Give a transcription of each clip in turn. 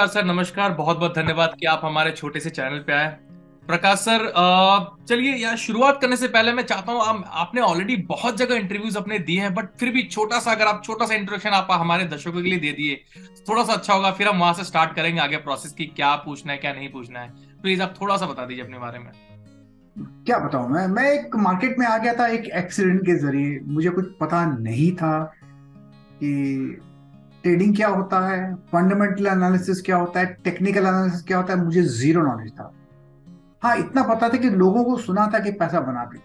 प्रकाश sir नमस्कार। बहुत बहुत धन्यवाद कि आप हमारे छोटे से चैनल पे आए। प्रकाश सर चलिए यार शुरुआत करने से पहले मैं चाहता हूँ आप, आपने ऑलरेडी बहुत जगह इंटरव्यूज़ अपने दिए हैं बट फिर भी छोटा सा अगर आप छोटा सा इंट्रोडक्शन आप हमारे दर्शकों के लिए दे दिए थोड़ा सा अच्छा होगा फिर हम वहाँ से स्टार्ट करेंगे आगे प्रोसेस की क्या पूछना है क्या नहीं पूछना है। प्लीज़ आप थोड़ा सा बता दीजिए अपने बारे में। क्या बताऊँ मैं? मैं एक मार्केट में आ गया था एक एक्सीडेंट के ज़रिए। मुझे कुछ पता नहीं था कि ट्रेडिंग क्या होता है? फंडामेंटल एनालिसिस क्या होता है? टेक्निकल एनालिसिस क्या होता है? मुझे ज़ीरो नॉलेज था। हाँ इतना पता था कि लोगों को सुना था कि पैसा बना के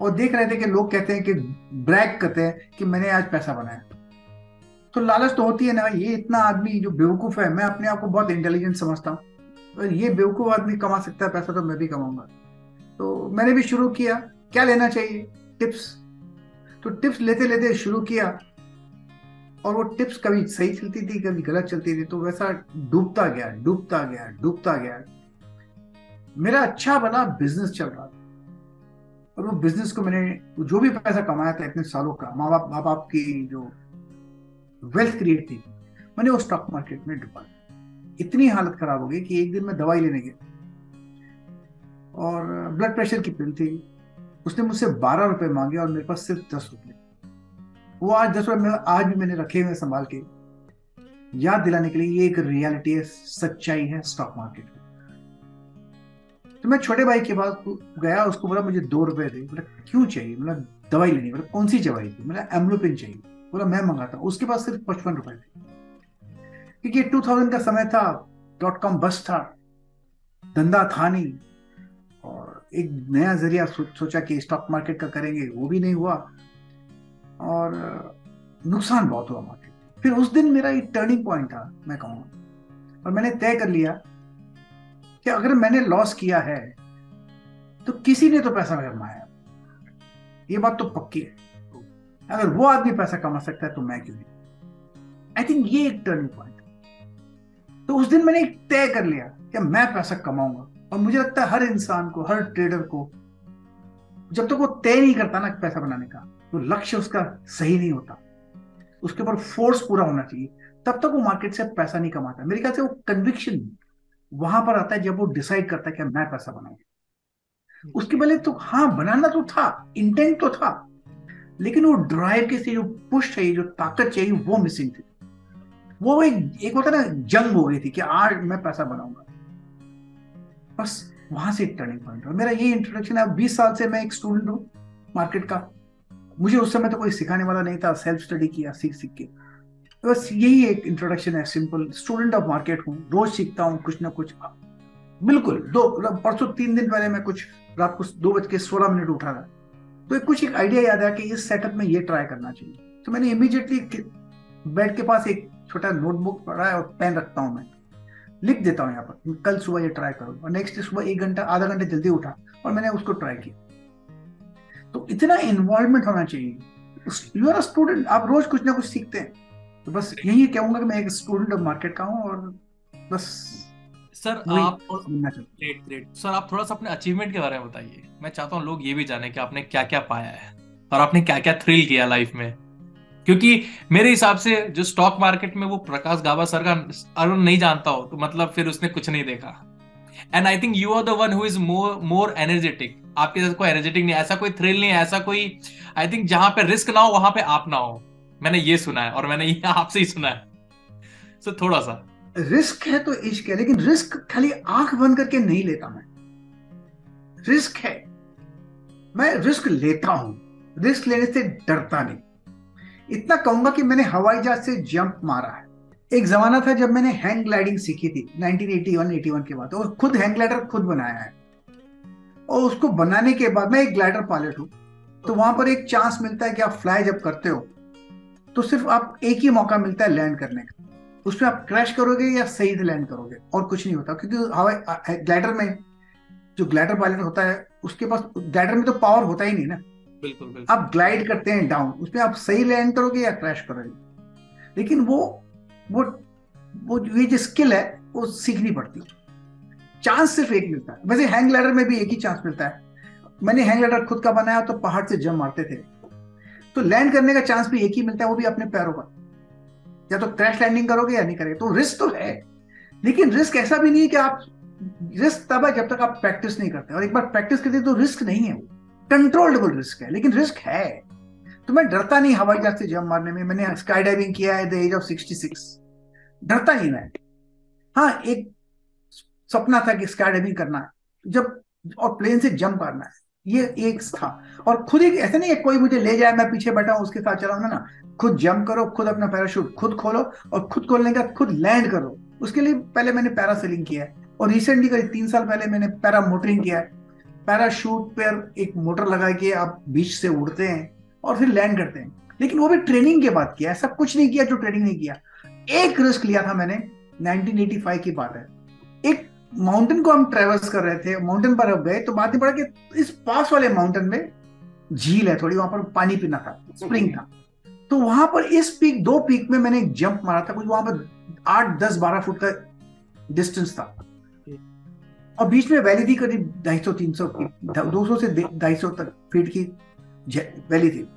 और देख रहे थे कि लोग कहते हैं कि ब्रैक करते हैं कि मैंने आज पैसा बनाया। तो लालच तो होती है ना ये इतना आदमी जो बेवकूफ़ है, मैं अपने आप को बहुत इंटेलिजेंट समझता हूँ। तो ये बेवकूफ़ आदमी कमा सकता है पैसा तो मैं भी कमाऊँगा। तो मैंने भी शुरू किया। क्या लेना चाहिए? टिप्स। तो टिप्स लेते लेते शुरू किया। और वो टिप्स कभी सही चलती थी, कभी गलत चलती थी तो वैसा डूबता गया डूबता गया डूबता गया। मेरा अच्छा बना बिज़नेस चल रहा था। और वो बिज़नेस को मैंने, जो भी पैसा कमाया था इतने सालों का माँ बाप माँ बाप की जो वेल्थ क्रिएट थी, मैंने वो स्टॉक मार्केट में डुबा। इतनी हालत खराब हो गई कि एक दिन मैं दवाई लेने गया। और ब्लड प्रेशर की पिल थी। उसने मुझसे बारह रुपए मांगे और मेरे पास सिर्फ़ दस रुपए। वो आज दस रुपए आज भी मैंने रखे हुए संभाल के। याद दिलाने के लिए ये एक रियलिटी है, सच्चाई है स्टॉक मार्केट तो मैं छोटे भाई के पास गया, उसको बोला, मुझे दो रुपए दे। बोला, क्यों चाहिए? मतलब दवाई लेनी बोला, कौन सी दवाई? थी मतलब एम्लोपिन चाहिए। बोला, मैं मंगाता उसके पास सिर्फ़ पचपन रुपए थे। क्योंकि टू थाउज़ेंड का समय था डॉट कॉम बस था, धंधा था नहीं। और एक नया ज़रिया सोचा कि स्टॉक मार्केट का करेंगे, वो भी नहीं हुआ। और नुकसान बहुत हुआ मार्केट फिर उस दिन मेरा एक टर्निंग पॉइंट था, मैं कहूँगा और मैंने तय कर लिया कि अगर मैंने लॉस किया है तो किसी ने तो पैसा कमाया ये बात तो पक्की है। अगर वो आदमी पैसा कमा सकता है तो मैं क्यों नहीं? आई थिंक ये एक टर्निंग पॉइंट तो उस दिन मैंने एक तय कर लिया कि मैं पैसा कमाऊँगा। और मुझे लगता है हर इंसान को, हर ट्रेडर को, जब तक तो वो तय नहीं करता ना पैसा बनाने का तो लक्ष्य उसका सही नहीं होता। उसके ऊपर फोर्स पूरा होना चाहिए। तब तक वो मार्केट से पैसा नहीं कमाता। मेरे ख्याल से वो कन्विक्शन वहाँ पर आता है जब वो डिसाइड करता है कि मैं पैसा बनाऊँगा। उसके पहले तो हाँ बनाना तो था इंटेंट तो था, लेकिन वो ड्राइव के से जो पुश चाहिए, जो ताकत चाहिए, वो मिसिंग थी। वो एक एक होता ना, जंग हो गई थी कि आज मैं पैसा बनाऊँगा। बस वहाँ से टर्निंग पॉइंट मेरा ये इंट्रोडक्शन है बीस साल से मैं एक स्टूडेंट हूँ मार्केट का। मुझे उस समय तो कोई सिखाने वाला नहीं था सेल्फ स्टडी किया सीख सीख के। बस यही एक इंट्रोडक्शन है सिंपल स्टूडेंट ऑफ़ मार्केट हूँ, रोज सीखता हूँ, कुछ ना कुछ। बिल्कुल, दो मतलब परसों तीन दिन पहले मैं कुछ, रात को दो बज के सोलह मिनट उठा था। तो एक कुछ एक आइडिया याद आया कि इस सेटअप में ये ट्राई करना चाहिए। तो मैंने इमीडिएटली बेड के पास एक छोटा नोटबुक पड़ा है और पेन रखता हूँ मैं। लिख देता हूँ यहाँ पर, कल सुबह ये ट्राई करूँ और नेक्स्ट सुबह एक घंटा, आधा घंटे जल्दी उठा और मैंने उसको ट्राई किया। तो इतना इन्वॉल्वमेंट होना चाहिए। यू आर स्टूडेंट आप रोज कुछ ना कुछ सीखते हैं। तो बस यही कहूँगा कि मैं एक स्टूडेंट ऑफ़ मार्केट का हूँ और बस सर आप ग्रेट ग्रेट सर आप थोड़ा सा अपने अचीवमेंट के बारे में बताइए। मैं चाहता हूँ लोग ये भी जाने कि आपने क्या क्या पाया है और आपने क्या क्या थ्रिल किया लाइफ में। क्योंकि मेरे हिसाब से जो स्टॉक मार्केट में वो प्रकाश गाबा सर का अरुण नहीं जानता हो तो मतलब फिर उसने कुछ नहीं देखा। And I think you are the one who is more more energetic आपके साथ कोई एनर्जेटिक नहीं ऐसा कोई थ्रिल नहीं ऐसा कोई आई थिंक जहाँ पे रिस्क ना हो वहाँ पे आप ना हो। मैंने ये सुना है और मैंने ये आपसे ही सुना है। सो so, थोड़ा सा। रिस्क है तो इश्क है लेकिन रिस्क खाली आँख बंद करके नहीं लेता मैं। रिस्क है। मैं रिस्क लेता हूँ। रिस्क लेने से डरता नहीं। इतना कहूँगा कि मैंने हवाई जहाज़ से जंप मारा है। एक जमाना था जब मैंने हैंग ग्लाइडिंग सीखी थी 1981-81 के बाद। और खुद हैंग ग्लाइडर खुद बनाया है। और उसको बनाने के बाद मैं एक ग्लाइडर पायलट हूँ। तो वहाँ पर एक चांस मिलता है कि आप फ्लाई जब करते हो तो सिर्फ़ आप एक ही मौका मिलता है लैंड करने का। उसमें आप क्रैश करोगे या सही से लैंड करोगे और कुछ नहीं होता। क्योंकि हवाई ग्लाइडर में जो ग्लाइडर पायलट होता है उसके पास ग्लाइडर में तो पावर होता ही नहीं ना। बिल्कुल बिल्कुल। आप ग्लाइड करते हैं डाउन उसमें आप सही लैंड करोगे या क्रैश करोगे। लेकिन वो वो वो ये जो स्किल है, वो सीखनी पड़ती है। चांस सिर्फ़ एक मिलता है। वैसे हैंग ग्लाइडर में भी एक ही चांस मिलता है। मैंने हैंग लैडर खुद का बनाया तो पहाड़ से जम मारते थे। तो लैंड करने का चांस भी एक ही मिलता है, वो भी अपने पैरों पर। या तो क्रैश लैंडिंग करोगे या नहीं करोगे। तो रिस्क तो है। लेकिन रिस्क ऐसा भी नहीं है कि आप रिस्क तब है जब तक आप प्रैक्टिस नहीं करते। और एक बार प्रैक्टिस करते तो रिस्क नहीं है वो। कंट्रोलेबल रिस्क है, लेकिन रिस्क है। तो मैं डरता नहीं हवाई जहाज़ से जम मारने में? मैंने स्काई डाइविंग किया है the age of sixty six डरता नहीं मैं। हाँ एक सपना था कि स्काई डाइविंग करना है, जब और प्लेन से जंप करना है। ये एक था। और खुद ही ऐसे नहीं है कोई मुझे ले जाए, मैं पीछे बैठा हूँ, उसके साथ चलाऊ ना खुद जंप करो, खुद अपना पैराशूट खुद खोलो और खुद खोलने का खुद लैंड करो। उसके लिए पहले मैंने पैरासेलिंग किया है और रिसेंटली करीब तीन साल पहले मैंने पैरा मोटरिंग किया है। पैराशूट पर एक मोटर लगा के आप बीच से उड़ते हैं। और फिर लैंड करते हैं। लेकिन वो भी ट्रेनिंग के बाद किया ऐसा कुछ नहीं किया जो ट्रेनिंग नहीं किया। एक रिस्क लिया था मैंने 1985 की बात है। एक माउंटेन को हम ट्रेवल्स कर रहे थे माउंटेन पर गए तो बात ही पड़ा कि इस पास वाले माउंटेन में झील है, थोड़ी वहाँ पर पानी पीना था स्प्रिंग था। तो वहाँ पर इस पीक दो पीक में मैंने एक जंप मारा था, कुछ वहाँ पर आठ, दस, बारह फुट का डिस्टेंस था। और बीच में वैली थी करीब ढाई सौ, तीन सौ, दो सौ से ढाई सौ तक फीट की। वैली थी।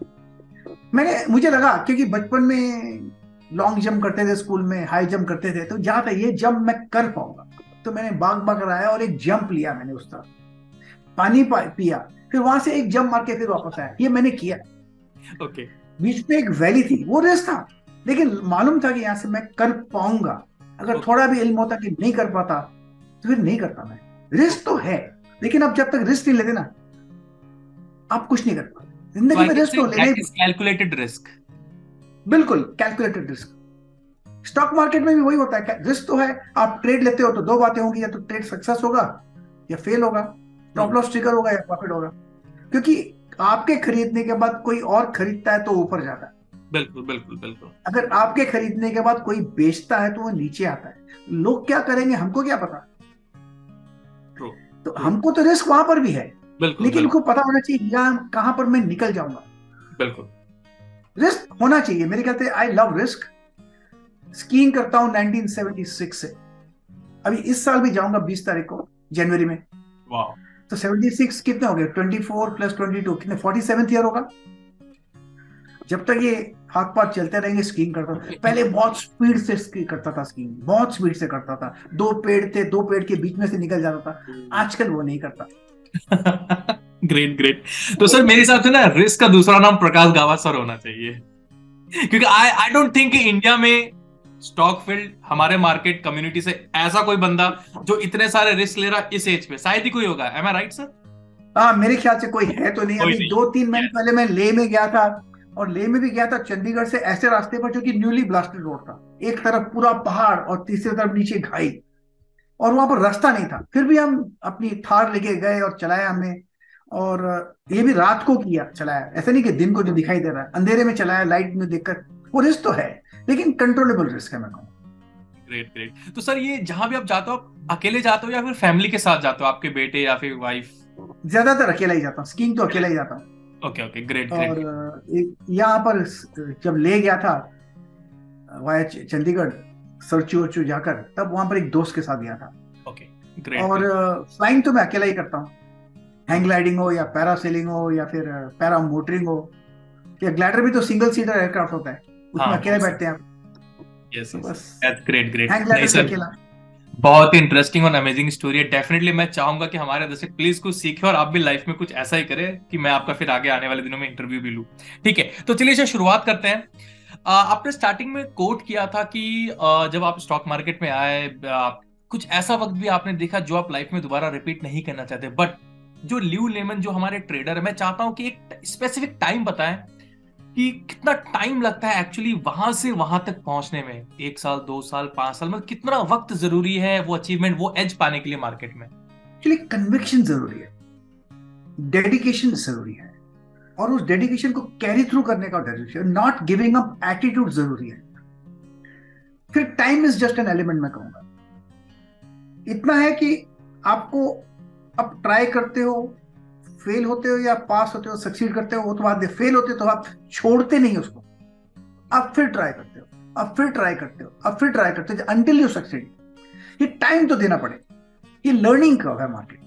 मैंने मुझे लगा क्योंकि बचपन में लॉन्ग जंप करते थे स्कूल में हाई जंप करते थे तो जहाँ था ये जंप मैं कर पाऊँगा। तो मैंने बाग बाग कराया और एक जंप लिया मैंने उस तरफ़। पानी पा, पिया फिर वहाँ से एक जंप मार के फिर वापस आया। ये मैंने किया। ओके बीच में एक वैली थी वो रेस था। लेकिन मालूम था कि यहाँ से मैं कर पाऊँगा। अगर थोड़ा भी इल्म होता कि नहीं कर पाता तो फिर नहीं करता मैं। रिस्क तो है लेकिन अब जब तक रिस्क नहीं लेते ना आप कुछ नहीं कर पाते। ज़िंदगी में रिस्क लेने कैलकुलेटेड रिस्क बिल्कुल कैलकुलेटेड रिस्क स्टॉक मार्केट में भी वही होता है रिस्क तो है आप ट्रेड लेते हो तो दो बातें होंगी या तो ट्रेड सक्सेस होगा या फेल होगा स्टॉप लॉस ट्रिगर होगा या प्रॉफिट होगा। क्योंकि आपके खरीदने के बाद कोई और खरीदता है तो ऊपर जाता है। बिल्कुल बिल्कुल बिल्कुल। अगर आपके खरीदने के बाद कोई बेचता है तो वो नीचे आता है। लोग क्या करेंगे हमको क्या पता? तो हमको तो रिस्क वहाँ पर भी है। लेकिन उनको पता होना चाहिए यहाँ कहाँ पर मैं निकल जाऊँगा। बिल्कुल। रिस्क होना चाहिए। मेरे ख्याल से आई लव रिस्क स्कीइंग करता हूँ 1976 से। अभी इस साल भी जाऊँगा 20 तारीख को जनवरी में। तो 76 कितने हो गए? 24 प्लस 22 कितने? 47th ईयर होगा। जब तक ये हाथ पाथ चलते रहेंगे स्कीइंग करता था। पहले बहुत स्पीड से स्की करता था स्कीइंग बहुत स्पीड से करता था। दो पेड़ थे दो पेड़ के बीच में से निकल जाता था। आजकल वो नहीं करता। ग्रेट ग्रेट तो सर मेरे हिसाब से ना रिस्क का दूसरा नाम प्रकाश गावासर होना चाहिए। क्योंकि I I don't think India में स्टॉक फ़ील्ड हमारे मार्केट कम्युनिटी से ऐसा कोई बंदा जो इतने सारे रिस्क ले रहा इस एज पे शायद ही कोई होगा। एम आई राइट सर हाँ मेरे ख्याल से कोई है तो नहीं। अभी नहीं। दो तीन महीने पहले मैं ले में गया था और ले में भी गया था चंडीगढ़ से ऐसे रास्ते पर जो कि न्यूली ब्लास्टेड रोड था। एक तरफ़ पूरा पहाड़ और तीसरी तरफ़ नीचे घाई। और वहाँ पर रास्ता नहीं था। फिर भी हम अपनी थार लेके गए और चलाया हमने। और ये भी रात को किया चलाया। ऐसा नहीं कि दिन को जो दिखाई दे रहा है। अंधेरे में चलाया लाइट में देखकर। वो रिस्क तो है लेकिन कंट्रोलेबल रिस्क है मैं कहूँ ग्रेट ग्रेट तो सर ये जहाँ भी आप जाते हो आप अकेले जाते हो या फिर फैमिली के साथ जाते हो? आपके बेटे या फिर वाइफ ज़्यादातर अकेला ही जाता हूँ। स्कीइंग तो अकेला ही जाता हूँ। ओके ओके ग्रेट और यहाँ पर जब ले गया था वाया चंडीगढ़ सरचू वर्चू जाकर तब वहाँ पर एक दोस्त के साथ गया था। ओके ग्रेट और फ्लाइंग तो मैं अकेला ही करता हूँ। हैंग ग्लाइडिंग हो या पैरासेलिंग हो या फिर पैरा मोटरिंग हो। या ग्लाइडर भी तो सिंगल सीटर एयरक्राफ्ट होता है। उसमें हाँ, अकेले बैठते हैं यस ग्रेट ग्रेट बहुत ही इंटरेस्टिंग और अमेजिंग स्टोरी है। डेफिनेटली मैं चाहूँगा कि हमारे दर्शक प्लीज़ कुछ सीखे और आप भी लाइफ में कुछ ऐसा ही करें कि मैं आपका फिर आगे आने वाले दिनों में इंटरव्यू भी लूँ। ठीक है तो चलिए शुरुआत करते हैं। आपने स्टार्टिंग में कोट किया था कि जब आप स्टॉक मार्केट में आए कुछ ऐसा वक्त भी आपने देखा जो आप लाइफ में दोबारा रिपीट नहीं करना चाहते। बट जो ल्यू लेमन जो हमारे ट्रेडर है, मैं चाहता हूँ कि एक स्पेसिफिक टाइम बताएँ कि कितना टाइम लगता है एक्चुअली वहाँ से वहाँ तक पहुँचने में। एक साल, दो साल, पाँच साल में कितना वक्त ज़रूरी है वो अचीवमेंट वो एज पाने के लिए मार्केट में? एक्चुअली कन्विक्शन ज़रूरी है। डेडिकेशन ज़रूरी है। और उस डेडिकेशन को कैरी थ्रू करने का dedication not giving up attitude ज़रूरी है। फिर time is just an element मैं कहूँगा। इतना है कि आपको अब ट्राई करते हो फेल होते हो या पास होते हो सक्सीड करते हो तो बात फेल होते हो तो आप छोड़ते नहीं उसको। अब फिर ट्राई करते हो, अब फिर ट्राई करते हो, अब फिर ट्राई करते हो अंटिल यू सक्सीड ये टाइम तो देना पड़े। ये लर्निंग का है मार्केट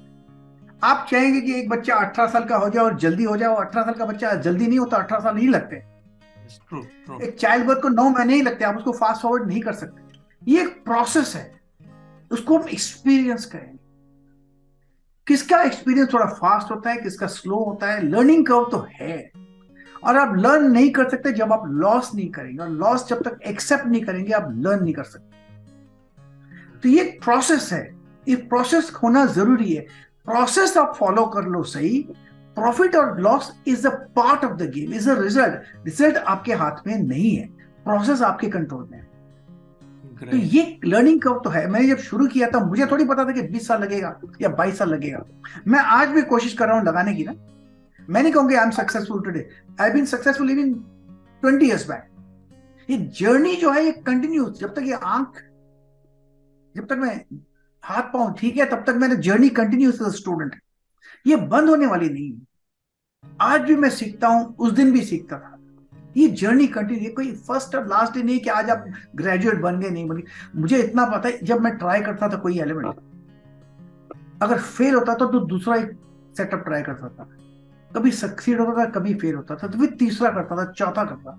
आप चाहेंगे कि एक बच्चा अठारह साल का हो जाए और जल्दी हो जाए अठारह साल का बच्चा जल्दी नहीं होता अठारह साल नहीं लगते। True, true. एक चाइल्ड बर्थ को नौ महीने ही लगते आप उसको फास्ट फॉरवर्ड नहीं कर सकते। ये एक प्रोसेस है। उसको हम एक्सपीरियंस करेंगे। किसका एक्सपीरियंस थोड़ा फास्ट होता है किसका स्लो होता है लर्निंग कर्व तो है। और आप लर्न नहीं कर सकते जब आप लॉस नहीं करेंगे और लॉस जब तक एक्सेप्ट नहीं करेंगे आप लर्न नहीं कर सकते। तो ये प्रोसेस है। ये प्रोसेस होना ज़रूरी है। प्रोसेस आप फॉलो कर लो सही. प्रॉफिट और loss is a part of the game is a result result आपके हाथ में नहीं है. प्रोसेस आपके कंट्रोल में है. तो ये लर्निंग कर्व तो है. मैंने जब शुरू किया था मुझे थोड़ी पता था कि 20 साल लगेगा या 22 साल लगेगा. मैं आज भी कोशिश कर रहा हूँ लगाने की ना. मैं नहीं कहूँगी I am successful today I been successful even 20 years back ये जर्नी जो है ये कंटिन्यूस जब तक ये आँख जब तक मैं हाथ पाऊँ ठीक है, तब तक मैंने जर्नी कंटिन्यू स्टूडेंट ये बंद होने वाली नहीं है। आज भी मैं सीखता हूँ, उस दिन भी सीखता था। ये जर्नी कंटिन्यू कोई फ़र्स्ट और लास्ट डे नहीं कि आज आप ग्रेजुएट बन गए, नहीं बन गए। मुझे इतना पता है, जब मैं ट्राई करता था, कोई एलिमेंट अगर फेल होता था तो दूसरा एक सेटअप ट्राई करता था। कभी सक्सीड होता था, कभी फेल होता था तो फिर तीसरा करता था, चौथा करता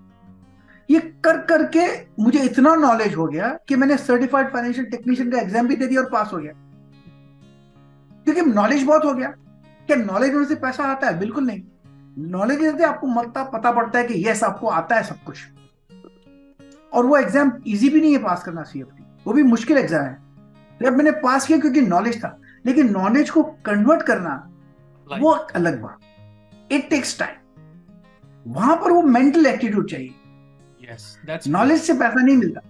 ये कर करके मुझे इतना नॉलेज हो गया कि मैंने सर्टिफाइड फाइनेंशियल टेक्नीशियन का एग्ज़ाम भी दे दिया और पास हो गया। क्योंकि नॉलेज बहुत हो गया। क्या नॉलेज होने से पैसा आता है? बिल्कुल नहीं। नॉलेज से आपको मरता पता पड़ता है कि यस आपको आता है सब कुछ। और वो एग्ज़ाम इजी भी नहीं है पास करना सीएफटी वो भी मुश्किल एग्ज़ाम है। जब मैंने पास किया क्योंकि नॉलेज था लेकिन नॉलेज को कन्वर्ट करना वो अलग बात। इट टेक्स टाइम वहाँ पर वो मेंटल एटीट्यूड चाहिए। नॉलेज से पैसा नहीं मिलता।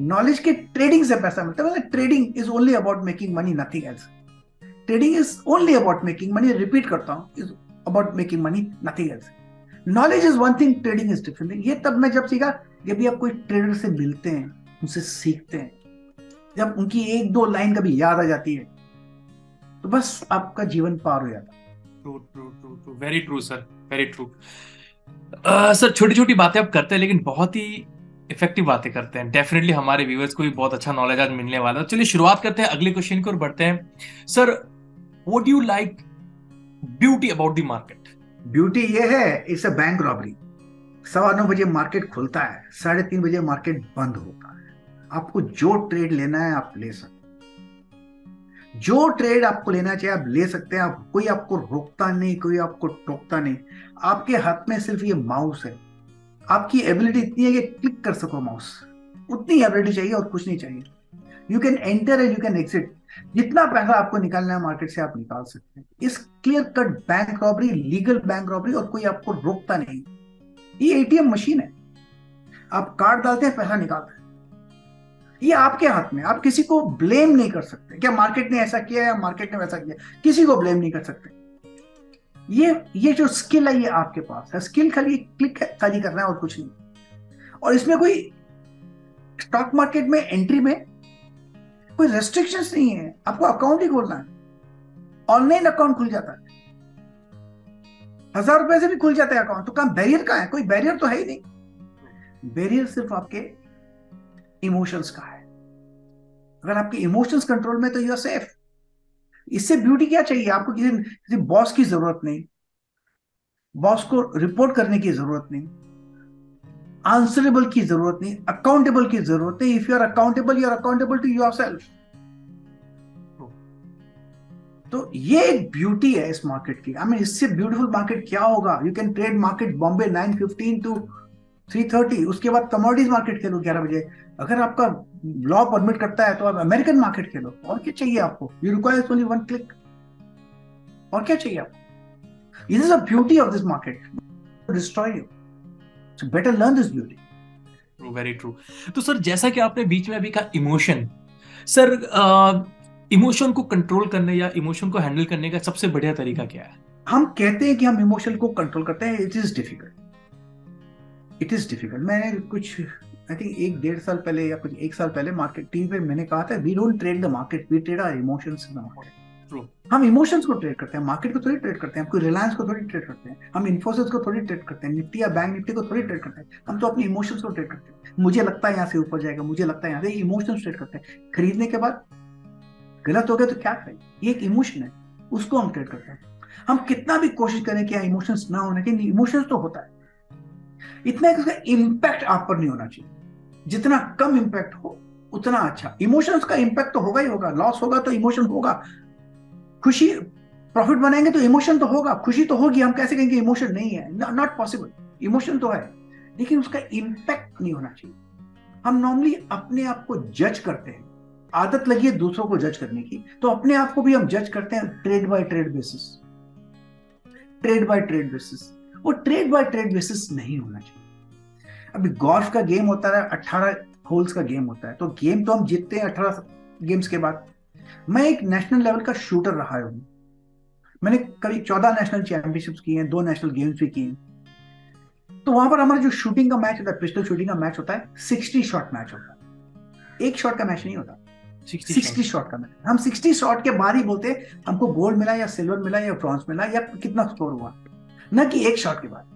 नॉलेज के ट्रेडिंग से पैसा मिलता है। Trading is only about making money nothing else trading is only about making money repeat करता हूँ is about making money nothing else knowledge is one thing trading is different ये तब मैं जब सीखा जब भी आप कोई ट्रेडर से मिलते हैं उनसे सीखते हैं जब उनकी एक दो लाइन कभी याद आ जाती है तो बस आपका जीवन पार हो जाता true true true true very true sir very true sir छोटी छोटी बातें आप करते हैं, लेकिन बहुत ही इफ़ेक्टिव बातें करते हैं। डेफिनेटली हमारे व्यूवर्स को भी बहुत अच्छा नॉलेज आज मिलने वाला है। चलिए, शुरुआत करते हैं, अगले क्वेश्चन की ओर बढ़ते हैं। Sir what you like beauty about the market beauty ये है इट्स अ बैंक रॉबरी सवा नौ बजे मार्केट खुलता है, साढ़े तीन बजे मार्केट बंद होता है। आपको जो ट्रेड लेना है, आप ले सकते जो ट्रेड आपको लेना चाहिए, आप ले सकते हैं। आप, कोई आपको रोकता नहीं, कोई आपको टोकता नहीं। आपके हाथ में सिर्फ़ ये माउस है। आपकी एबिलिटी इतनी है कि क्लिक कर सको माउस उतनी एबिलिटी चाहिए और कुछ नहीं चाहिए। You can enter and you can exit जितना पैसा आपको निकालना है मार्केट से आप निकाल सकते हैं। इस clear cut bank robbery legal bank robbery और कोई आपको रोकता नहीं। ये एटीएम मशीन है। आप कार्ड डालते हैं, पैसा निकालते हैं। ये आपके हाथ में आप किसी को ब्लेम नहीं कर सकते। क्या मार्केट ने ऐसा किया या मार्केट ने वैसा किया किसी को ब्लेम नहीं कर सकते। ये ये जो स्किल है, ये आपके पास है। स्किल खाली क्लिक खाली करना है और कुछ नहीं। और इसमें कोई स्टॉक मार्केट में एंट्री में कोई रेस्ट्रिक्शंस नहीं है। आपको अकाउंट ही खोलना है। ऑनलाइन अकाउंट खुल जाता है। हज़ार रुपए से भी खुल जाता है अकाउंट तो कहा बैरियर का है? कोई बैरियर तो है ही नहीं। बैरियर सिर्फ़ आपके इमोशंस का है। अगर आपके इमोशंस कंट्रोल में तो यू आर सेफ़ इससे ब्यूटी क्या चाहिए? आपको किसी किसी बॉस की ज़रूरत नहीं। बॉस को रिपोर्ट करने की ज़रूरत नहीं। आंसरेबल की ज़रूरत नहीं। अकाउंटेबल की ज़रूरत नहीं। If you are accountable you are accountable to yourself तो ये एक ब्यूटी है इस मार्केट की। आई मीन इससे ब्यूटीफुल मार्केट क्या होगा? You can trade market Bombay 915 to 330 उसके बाद कमोडिटीज मार्केट खेलो 11 बजे। अगर आपका लॉ परमिट करता है तो आप अमेरिकन मार्केट खेलो। और क्या चाहिए आपको? You require only one click और क्या चाहिए आपको? Is a beauty of this market destroy you so better learn this beauty true very true तो सर जैसा कि आपने बीच में अभी कहा इमोशन सर इमोशन को कंट्रोल करने या इमोशन को हैंडल करने का सबसे बढ़िया तरीका क्या है? हम कहते हैं कि हम इमोशन को कंट्रोल करते हैं। It is difficult it is difficult मैंने कुछ आई थिंक एक डेढ़ साल पहले या कुछ एक साल पहले मार्केट टीवी पे मैंने कहा था we don't trade the market we trade our emotions हम इमोशंस को ट्रेड करते हैं मार्केट को थोड़ी ट्रेड करते हैं कोई रिलायंस को थोड़ी ट्रेड करते हैं हम इन्फोसिस को थोड़ी ट्रेड करते हैं निफ्टी या बैंक निफ्टी को थोड़ी ट्रेड करते हैं हम तो अपने इमोशंस को ट्रेड करते हैं। मुझे लगता है यहाँ से ऊपर जाएगा मुझे लगता है यहाँ से इमोशंस ट्रेड करते हैं। खरीदने के बाद गलत हो गया तो क्या करें? ये एक इमोशन है उसको हम ट्रेड करते हैं। हम कितना भी कोशिश करें कि इमोशंस ना होने के इमोशंस तो होता है। इतना उसका इम्पैक्ट आप पर नहीं होना चाहिए। जितना कम इम्पैक्ट हो, उतना अच्छा। इमोशंस का इम्पैक्ट तो होगा ही होगा। लॉस होगा तो इमोशन होगा। खुशी प्रॉफिट बनाएँगे तो इमोशन तो होगा। खुशी तो होगी, हम कैसे कहेंगे इमोशन नहीं है। नॉट पॉसिबल इमोशन तो है। लेकिन उसका इम्पैक्ट नहीं होना चाहिए। हम नॉर्मली अपने आप को जज करते हैं। आदत लगी है दूसरों को जज करने की तो अपने आप को भी हम जज करते हैं trade by trade basis trade by trade basis वो ट्रेड बाय ट्रेड बेसिस नहीं होना चाहिए। अभी गोल्फ का गेम होता है अट्ठारह होल्स का गेम होता है तो गेम तो हम जीतते हैं अठारह गेम्स के बाद। मैं एक नेशनल लेवल का शूटर रहा हूँ। मैंने करीब चौदह नेशनल चैंपियनशिप्स किए हैं दो नेशनल गेम्स भी किए हैं। तो वहाँ पर हमारा जो शूटिंग का मैच होता है पिस्टल शूटिंग का मैच होता है सिक्सटी शॉट मैच होता है। एक शॉट का मैच नहीं होता। सिक्सटी शॉट का मैच हम सिक्सटी शॉट के बाद ही बोलते हमको गोल्ड मिला या सिल्वर मिला या ब्रॉन्ज मिला या कितना स्कोर हुआ। न कि एक शॉट के बाद।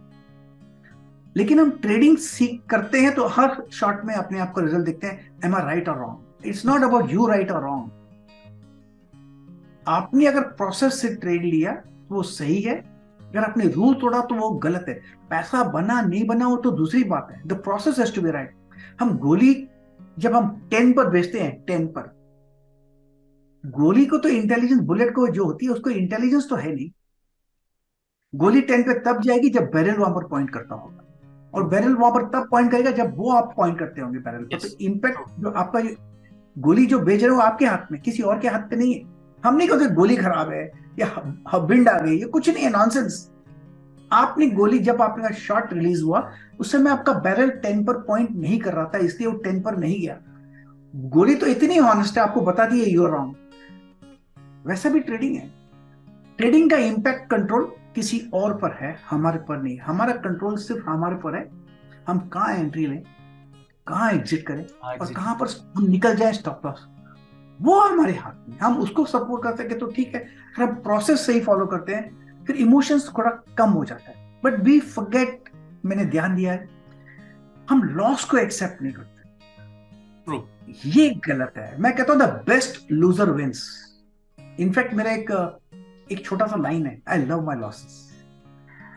लेकिन हम ट्रेडिंग सीख करते हैं तो हर शॉट में अपने आप को रिज़ल्ट देखते हैं एम आर राइट और wrong it's not about you right और रॉन्ग आपने अगर प्रोसेस से ट्रेड लिया तो वो सही है। अगर आपने रूल तोड़ा तो वो गलत है। पैसा बना, नहीं बना, वो तो दूसरी बात है। The process has to be right हम गोली, जब हम टेन पर बेचते हैं टेन पर, गोली को तो इंटेलिजेंस बुलेट को जो होती है, उसको इंटेलिजेंस तो है नहीं। गोली टेन पे तब जाएगी जब बैरल वहाँ पर पॉइंट करता होगा। और बैरल वहाँ पर तब पॉइंट करेगा जब वो आप पॉइंट करते होंगे बैरल पर। तो इम्पैक्ट जो आपका गोली जो बेच रहे हो आपके हाथ में किसी और के हाथ पे नहीं है। हम नहीं कहते गोली खराब है या बिंड आ गई ये कुछ नहीं है नॉनसेंस आपने गोली जब आपका शॉट रिलीज़ हुआ उस समय आपका बैरल टेन पर पॉइंट नहीं कर रहा था इसलिए वो टेन पर नहीं गया। गोली तो इतनी हॉनेस्ट है आपको बता दी यूर रॉन्ग वैसा भी ट्रेडिंग है। ट्रेडिंग का इंपैक्ट कंट्रोल किसी और पर है हमारे पर नहीं। हमारा कंट्रोल सिर्फ़ हमारे पर है। हम कहा एंट्री लें? कहा एग्जिट करें? और कहाँ पर निकल जाए स्टॉप लॉस वो हमारे हाथ में हम उसको सपोर्ट कर सके तो ठीक है। अगर हम प्रोसेस सही फॉलो करते हैं फिर इमोशंस थोड़ा कम हो जाता है। बट वी फॉरगेट मैंने ध्यान दिया है हम लॉस को एक्सेप्ट नहीं करते। ये गलत है। मैं कहता हूँ the best loser wins in fact मेरा एक एक छोटा सा लाइन है आई लव माई लॉसेस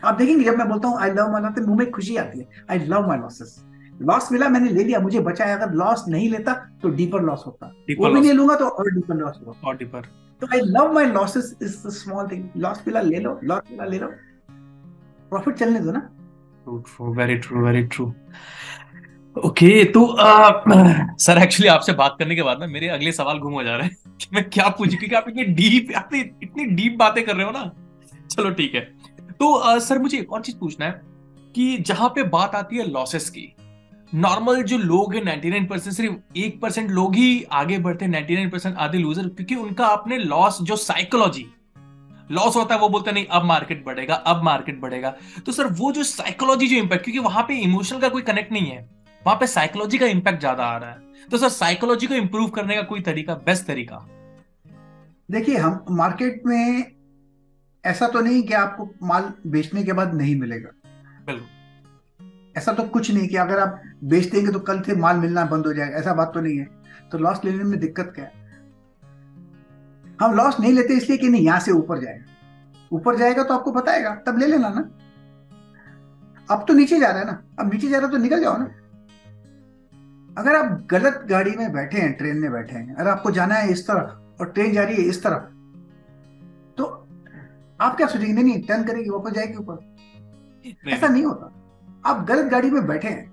आप देखेंगे जब मैं बोलता हूँ आई लव माई लॉसेस मुँह में खुशी आती है I love my losses loss मिला मैंने ले लिया मुझे बचाया अगर लॉस नहीं लेता तो डीपर लॉस होता। वो भी नहीं लूँगा तो और डीपर लॉस होगा। और डीपर तो I love my losses is the small thing loss मिला ले लो लॉस मिला ले लो। प्रॉफिट चलने दो ना। Very true very true okay तो सर एक्चुअली आपसे बात करने के बाद ना मेरे अगले सवाल घूम हो जा रहे हैं कि मैं क्या पूछूँ? क्योंकि आप इतनी डीप आप इतनी डीप बातें कर रहे हो ना। चलो ठीक है। तो आ, सर मुझे एक और चीज़ पूछना है कि जहाँ पे बात आती है लॉसेस की नॉर्मल जो लोग हैं 99 परसेंट सिर्फ़ एक परसेंट लोग ही आगे बढ़ते हैं 99 परसेंट आधे लूजर क्योंकि उनका आपने लॉस जो साइकोलॉजी लॉस होता है वो बोलते नहीं अब मार्केट बढ़ेगा अब मार्केट बढ़ेगा। तो सर वो जो साइकोलॉजी जो इम्पैक्ट क्योंकि वहाँ पे इमोशनल का कोई कनेक्ट नहीं है। वहाँ पे साइकोलॉजी का इम्पैक्ट ज़्यादा आ रहा है। तो सर साइकोलॉजी को इंप्रूव करने का कोई तरीका बेस्ट तरीका? देखिए हम मार्केट में ऐसा तो नहीं कि आपको माल बेचने के बाद नहीं मिलेगा। बिल्कुल। ऐसा तो कुछ नहीं कि अगर आप बेच देंगे तो कल से माल मिलना बंद हो जाएगा ऐसा बात तो नहीं है। तो लॉस लेने में दिक्कत क्या है? हम लॉस नहीं लेते इसलिए कि नहीं यहाँ से ऊपर जाएगा। ऊपर जाएगा तो आपको बताएगा तब ले लेना ना। अब तो नीचे जा रहा है ना। अब नीचे जा रहा है तो निकल जाओ ना। अगर आप गलत गाड़ी में बैठे हैं ट्रेन में बैठे हैं अगर आपको जाना है इस तरफ़ और ट्रेन जा रही है इस तरफ़ तो आप क्या सोचेंगे नहीं नहीं टर्न करेगी वापस जाएगी ऊपर? ऐसा नहीं होता। आप गलत गाड़ी में बैठे हैं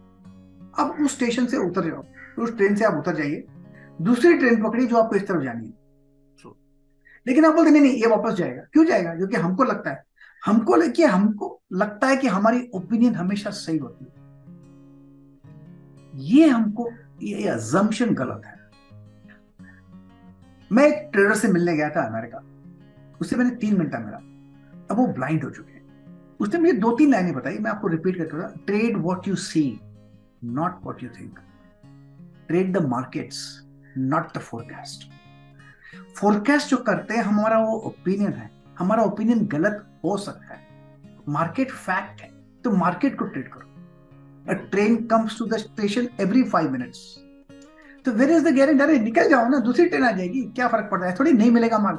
अब उस स्टेशन से उतर जाओ उस ट्रेन से आप उतर जाइए दूसरी ट्रेन पकड़िए जो आपको इस तरफ़ जानी है। लेकिन आप बोलते नहीं नहीं ये वापस जाएगा। क्यों जाएगा? क्योंकि हमको लगता है हमको लेकिन हमको लगता है कि हमारी ओपिनियन हमेशा सही होती है। ये हमको, ये अजम्पशन गलत है। मैं एक ट्रेडर से मिलने गया था अमेरिका उससे मैंने तीन मिनट मिला। अब वो ब्लाइंड हो चुके हैं। उसने मुझे दो तीन लाइनें बताई। मैं आपको रिपीट करके trade what you see not what you think trade the markets not the forecast forecast जो करते हैं, हमारा वो ओपिनियन है। हमारा ओपिनियन गलत हो सकता है। मार्केट फैक्ट है। तो मार्केट को ट्रेड करो। A train comes to the station every five minutes तो वेर इज़ द गारंटी अरे निकल जाओ ना दूसरी ट्रेन आ जाएगी। क्या फ़र्क पड़ता है? थोड़ी नहीं मिलेगा माल।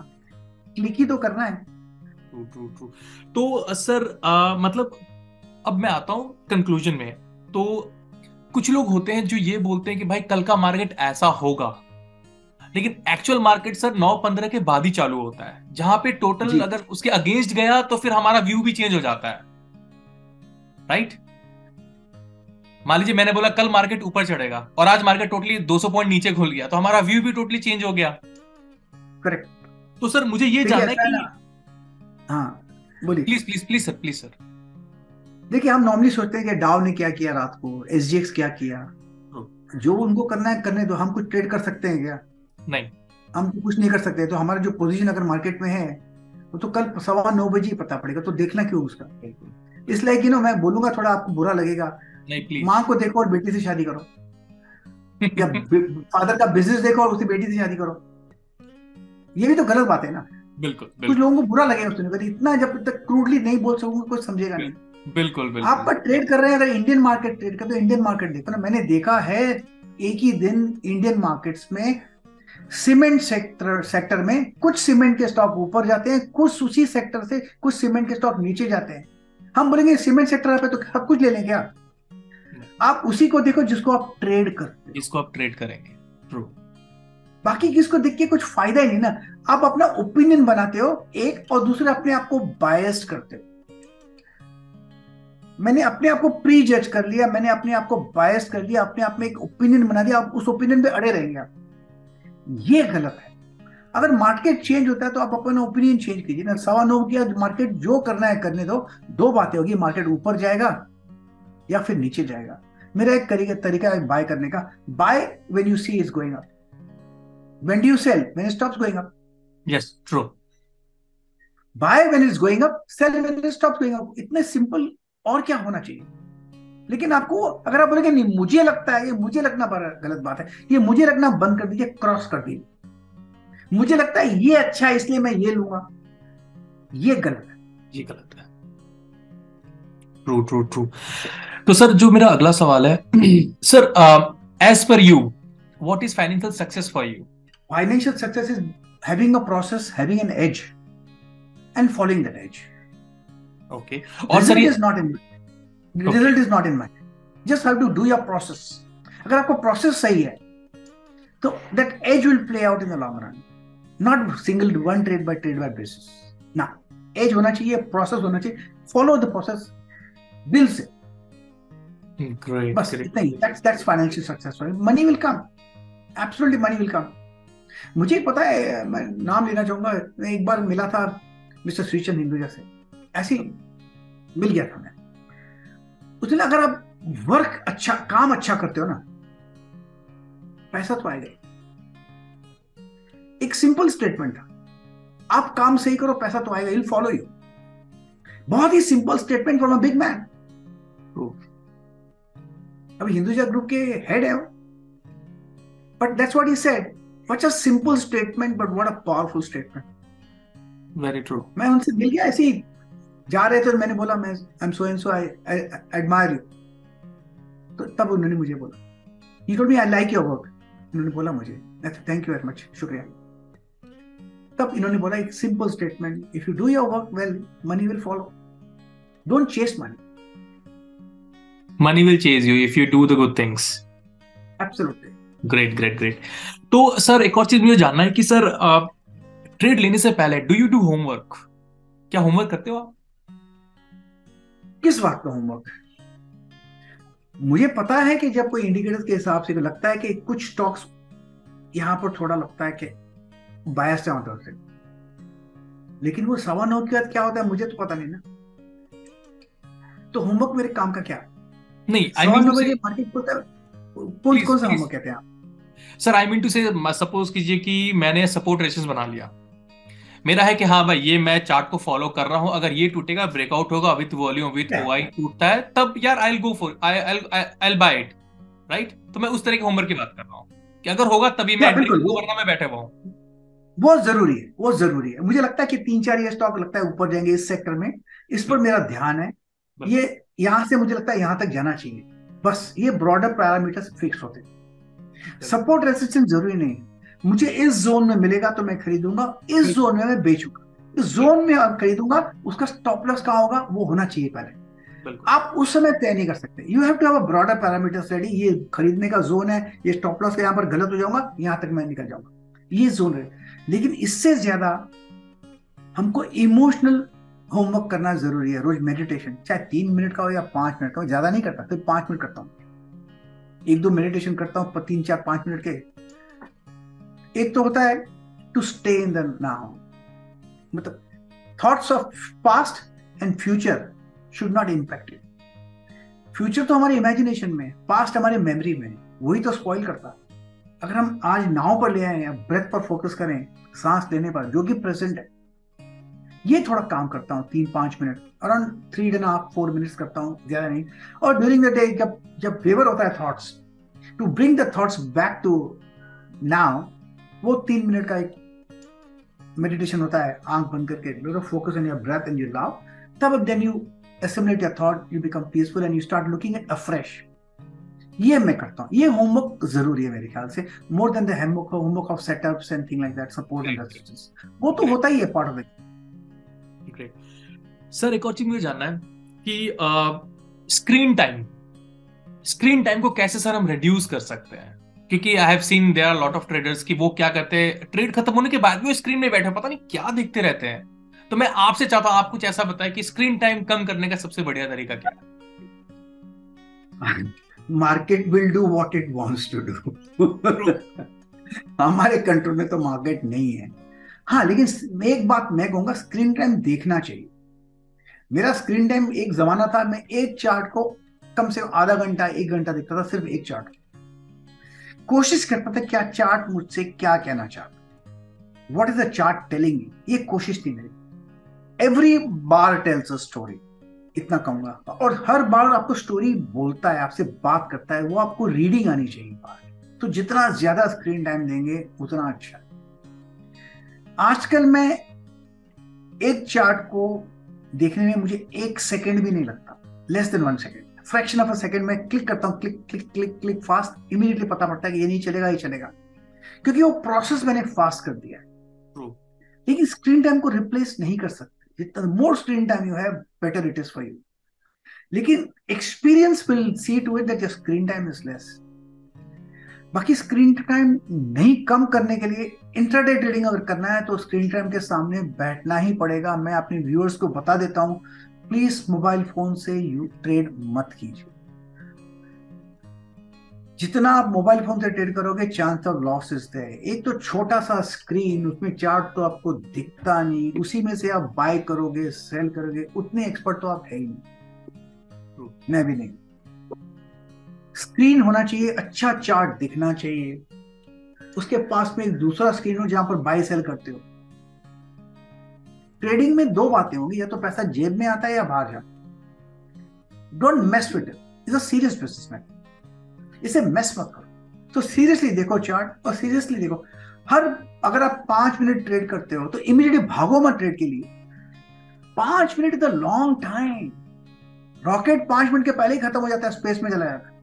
क्लिक ही तो करना है। ट्रू ट्रू ट्रू तो सर आ, मतलब अब मैं आता हूँ कंक्लूजन में। तो कुछ लोग होते हैं जो ये बोलते हैं कि भाई कल का मार्केट ऐसा होगा। लेकिन एक्चुअल मार्केट सर नौ पंद्रह के बाद ही चालू होता है। जहाँ पे टोटल अगर उसके अगेंस्ट गया तो फिर हमारा व्यू भी चेंज हो जाता है। राइट मान लीजिए मैंने बोला कल मार्केट ऊपर चढ़ेगा और आज मार्केट टोटली 200 पॉइंट नीचे खुल गया तो हमारा व्यू भी टोटली चेंज हो गया। करेक्ट तो सर मुझे ये जानना है कि हाँ बोलिए। Please please please sir please sir देखिए हम नॉर्मली सोचते हैं कि डाव ने क्या किया रात को एस क्या किया। जो उनको करना है करने दो। हम कुछ ट्रेड कर सकते हैं क्या? नहीं। हम तो कुछ नहीं कर सकते। तो हमारा जो पोजीशन अगर मार्केट में है वो तो कल सवा नौ बजे ही पता पड़ेगा। तो देखना क्यों उसका? इसलिए कि ना मैं बोलूँगा थोड़ा आपको बुरा लगेगा। माँ को देखो और बेटी से शादी करो। या फादर का बिज़नेस देखो और उसकी बेटी से शादी करो। ये भी तो गलत बात है ना। बिल्कुल, बिल्कुल। कुछ लोगों को बुरा लगेगा सुनकर इतना जब तक क्रूडली नहीं बोल सकूँगा कुछ समझेगा नहीं। बिल्कुल बिल्कुल आप पर ट्रेड कर रहे हैं अगर इंडियन मार्केट ट्रेड कर तो इंडियन मार्केट देखो ना। मैंने देखा है एक ही दिन इंडियन मार्केट्स में सीमेंट सेक्टर सेक्टर में कुछ सीमेंट के स्टॉक ऊपर जाते हैं कुछ उसी सेक्टर से कुछ सीमेंट के स्टॉक नीचे जाते हैं। हम बोलेंगे सीमेंट सेक्टर पे तो सब कुछ ले लें क्या? आप उसी को देखो जिसको आप ट्रेड करते जिसको आप ट्रेड करेंगे। ट्रू बाकी किसको देख के कुछ फ़ायदा ही नहीं ना। आप अपना ओपिनियन बनाते हो एक और दूसरे अपने आप को बायस्ड करते हो। मैंने अपने आप को प्री जज कर लिया मैंने अपने आप को बायस कर लिया अपने आप में एक ओपिनियन बना दिया आप उस ओपिनियन पे अड़े रहेंगे आप। ये गलत है। अगर मार्केट चेंज होता है तो आप अपना ओपिनियन चेंज कीजिए ना। सवा नौ किया मार्केट जो करना है करने दो। दो बातें होगी मार्केट ऊपर जाएगा या फिर नीचे जाएगा। मेरा एक तरीका तरीका है बाय करने का। Buy when you see is going up when do you sell when it stops going up yes true buy when is going up sell when it stops going up इतने सिंपल और क्या होना चाहिए? लेकिन आपको अगर आप बोलेंगे नहीं मुझे लगता है ये मुझे लगना बड़ा गलत बात है। ये मुझे लगना बंद कर दीजिए क्रॉस कर दीजिए। मुझे लगता है ये अच्छा है इसलिए मैं ये लूँगा। ये गलत है। ये गलत है। ट्रू ट्रू ट्रू तो सर जो मेरा अगला सवाल है sir as per you what is financial success for you financial success is a process having edge and following that edge okay और sir is not in result is not in mind just have to do your process अगर आपको process सही है तो that edge will play out in the long run not single one trade by trade by basis ना edge होना चाहिए process होना चाहिए. फॉलो द प्रोसेस दिल से। Great. बस इतना ही। That's that's financial success money will come absolutely money will come मुझे पता है मैं नाम लेना चाहूँगा। मैं एक बार मिला था मिस्टर श्रीचंद हिंदुजा से। ऐसे मिल गया था मैं। उसने अगर आप वर्क अच्छा काम अच्छा करते हो ना पैसा तो आएगा एक सिंपल स्टेटमेंट था। आप काम सही करो पैसा तो आएगा विल फॉलो यू बहुत ही simple statement from a big man अभी हिंदुजा ग्रुप के हेड है but that's what he said what's a simple statement but what a powerful statement very true मैं उनसे मिल गया ऐसे ही जा रहे थे तो मैंने बोला मैं I am so and so I admire you तो तब उन्होंने मुझे बोला। He told me I like your work उन्होंने बोला मुझे थैंक यू वेरी मच शुक्रिया. तब इन्होंने बोला एक simple statement if you do your work well money will follow don't chase money money will chase you if you do the good things. Absolutely. Great great great तो sir एक और चीज़ मुझे जानना है कि सर ट्रेड लेने से पहले डू यू डू होमवर्क क्या होमवर्क करते हो आप? किस बात का होमवर्क मुझे पता है कि जब कोई इंडिकेटर के हिसाब से लगता है कि कुछ स्टॉक्स यहाँ पर थोड़ा लगता है कि बायस है मतलब से लेकिन वो सवा नौ के बाद क्या होता है मुझे तो पता नहीं ना। तो होमवर्क मेरे काम का क्या? नहीं आई मीन को कहते हैं sir I mean to say suppose कीजिए कि मैंने सपोर्ट रेसेस बना लिया। मेरा है कि हाँ भाई ये मैं चार्ट को फॉलो कर रहा हूँ। अगर ये टूटेगा ब्रेकआउट होगा विथ वॉल्यूम विथ ओआई टूटता है तब यार I go for I I buy it right तो मैं उस तरह के होमवर्क की बात कर रहा हूँ। कि अगर होगा तभी मैं वरना मैं बैठे हुआ हूँ। बहुत ज़रूरी है बहुत ज़रूरी है। मुझे लगता है कि तीन चार ये स्टॉक लगता है ऊपर जाएँगे इस सेक्टर में। इस पर मेरा ध्यान है। ये यहाँ से मुझे लगता है यहाँ तक जाना चाहिए। बस ये ब्रॉडर पैरामीटर्स फिक्स होते सपोर्ट रेसिस्टेंस ज़रूरी नहीं मुझे इस जोन में मिलेगा तो मैं खरीदूँगा इस जोन में मैं बेचूँगा। इस जोन में अब खरीदूँगा उसका स्टॉप लॉस कहाँ होगा? वो होना चाहिए पहले। आप उस समय तय नहीं कर सकते। You have to have a broader parameter study ये खरीदने का जोन है ये स्टॉप लॉस का यहाँ पर गलत हो जाऊँगा यहाँ तक मैं निकल जाऊँगा। ये जोन है। लेकिन इससे ज़्यादा हमको इमोशनल होमवर्क करना ज़रूरी है, रोज मेडिटेशन चाहे तीन मिनट का हो या पाँच मिनट का हो, ज़्यादा नहीं करता तो पाँच मिनट करता हूँ। एक दो मेडिटेशन करता हूँ तीन, चार, पाँच मिनट के। एक तो होता है to stay in the now मतलब thoughts of past and future should not impact it future तो हमारे इमेजिनेशन में पास्ट हमारे मेमोरी में वही तो स्पॉइल करता अगर हम आज नाव पर ले आए या ब्रेथ पर फोकस करें, सांस लेने पर, जो कि प्रेजेंट है ये थोड़ा काम करता हूँ तीन पाँच minute around three and half four minutes करता हूँ ज़्यादा नहीं। और ड्यूरिंग द डे जब जब फेवर होता है thoughts to bring the thoughts back to now वो तीन मिनट का एक मेडिटेशन होता है आँख बंद करके focus on your breath and your love तब then you assimilate your thought you become peaceful and you start looking at afresh ये मैं करता हूँ। ये होमवर्क ज़रूरी है मेरे ख्याल से। More than the homework of setups and thing like that support and वो तो होता ही है part of it great sir एक और चीज़ मुझे जानना है कि स्क्रीन टाइम स्क्रीन टाइम को कैसे सर हम रिड्यूस कर सकते हैं? क्योंकि I have seen there are lot of traders कि वो क्या करते हैं? ट्रेड खत्म होने के बाद भी वो स्क्रीन में बैठे पता नहीं क्या देखते रहते हैं। तो मैं आपसे चाहता हूँ आप कुछ ऐसा बताएँ कि स्क्रीन टाइम कम करने का सबसे बढ़िया तरीका क्या है? Market will do what it wants to do हमारे कंट्रोल में तो मार्केट नहीं है। हाँ लेकिन एक बात मैं कहूँगा स्क्रीन टाइम देखना चाहिए। मेरा स्क्रीन टाइम एक जमाना था, मैं एक चार्ट को कम से कम आधा घंटा, एक घंटा देखता था, सिर्फ़ एक चार्ट कोशिश करता था क्या चार्ट मुझसे क्या कहना चाहता what is the chart telling ये कोशिश थी मेरी। Every bar tells a story इतना कहूँगा। और हर बार आपको स्टोरी बोलता है, आपसे बात करता है, वो आपको रीडिंग आनी चाहिए बार। तो जितना ज़्यादा स्क्रीन टाइम देंगे, उतना अच्छा। आजकल मैं एक चार्ट को देखने में मुझे एक सेकेंड भी नहीं लगता। Less than one second fraction of a second में क्लिक करता हूँ click click click click fast immediately पता पड़ता है कि ये नहीं चलेगा ये चलेगा। क्योंकि वो प्रोसेस मैंने फास्ट कर दिया है। लेकिन स्क्रीन टाइम को रिप्लेस नहीं कर सकते। जितना more screen time you have better it is for you लेकिन experience will see to it that your screen time is less बाकी स्क्रीन टाइम नहीं कम करने के लिए इंटरडे ट्रेडिंग अगर करना है तो स्क्रीन टाइम के सामने बैठना ही पड़ेगा। मैं अपने व्यूअर्स को बता देता हूँ प्लीज़ मोबाइल फ़ोन से यू ट्रेड मत कीजिए। जितना आप मोबाइल फ़ोन से ट्रेड करोगे चांस ऑफ़ लॉसेस है एक तो छोटा सा स्क्रीन उसमें चार्ट तो आपको दिखता नहीं उसी में से आप बाय करोगे सेल करोगे उतने एक्सपर्ट तो आप है ही नहीं। मैं भी नहीं। स्क्रीन होना चाहिए अच्छा चार्ट दिखना चाहिए। उसके पास में एक दूसरा स्क्रीन हो जहाँ पर बाय सेल करते हो। ट्रेडिंग में दो बातें होंगी, या तो पैसा जेब में आता है या बाहर जाता don't mess with it is a serious business man इसे मेस मत करो। तो सीरियसली देखो चार्ट और सीरियसली देखो। हर, अगर आप पाँच मिनट ट्रेड करते हो तो इमीडिएटली भागो मत ट्रेड के लिए। पाँच minute is a long time rocket पाँच मिनट के पहले ही खत्म हो जाता है स्पेस में चला जाता है।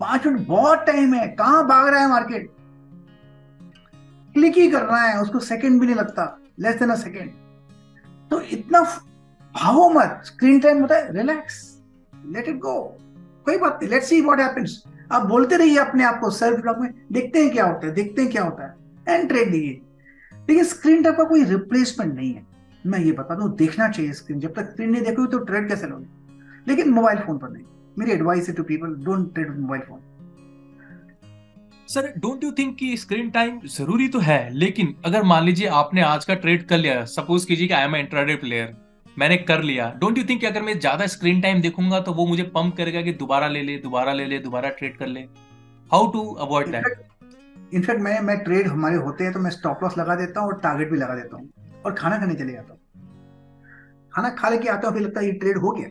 पाँच मिनट बहुत टाइम है। कहाँ भाग रहा है मार्केट क्लिक ही कर रहा है। उसको सेकंड भी नहीं लगता। लेस देन अ सेकंड तो इतना भावो मत। स्क्रीन टाइम होता है। रिलैक्स लेट इट गो कोई बात नहीं। लेट सी व्हाट हैपेंस आप बोलते रहिए अपने आप को सेल्फ टॉक में। देखते हैं क्या होता है। देखते हैं क्या होता है। एंड ट्रेड दीजिए लेकिन स्क्रीन टाइम का कोई रिप्लेसमेंट नहीं है। मैं ये बता दूँ। देखना चाहिए स्क्रीन जब तक स्क्रीन नहीं देखोगे तो ट्रेड कैसे लोगे? लेकिन मोबाइल फ़ोन पर नहीं। मेरी एडवाइस है to people don't trade mobile phone sir don't you think कि स्क्रीन टाइम ज़रूरी तो है लेकिन अगर मान लीजिए आपने आज का ट्रेड कर लिया सपोज़ कीजिए कि आई एम इंट्राडे प्लेयर मैंने कर लिया डोंट यू थिंक अगर मैं ज़्यादा स्क्रीन टाइम देखूँगा तो वो मुझे पंप करेगा कि दोबारा ले ले दोबारा ले ले दोबारा ट्रेड कर ले? How to avoid that in fact मैं मैं ट्रेड हमारे होते हैं तो मैं स्टॉप लॉस लगा देता हूँ और टारगेट भी लगा देता हूँ और खाना खाने चले जाता हूँ। खाना खा लेके आता हूँ फिर लगता है ये ट्रेड हो गया।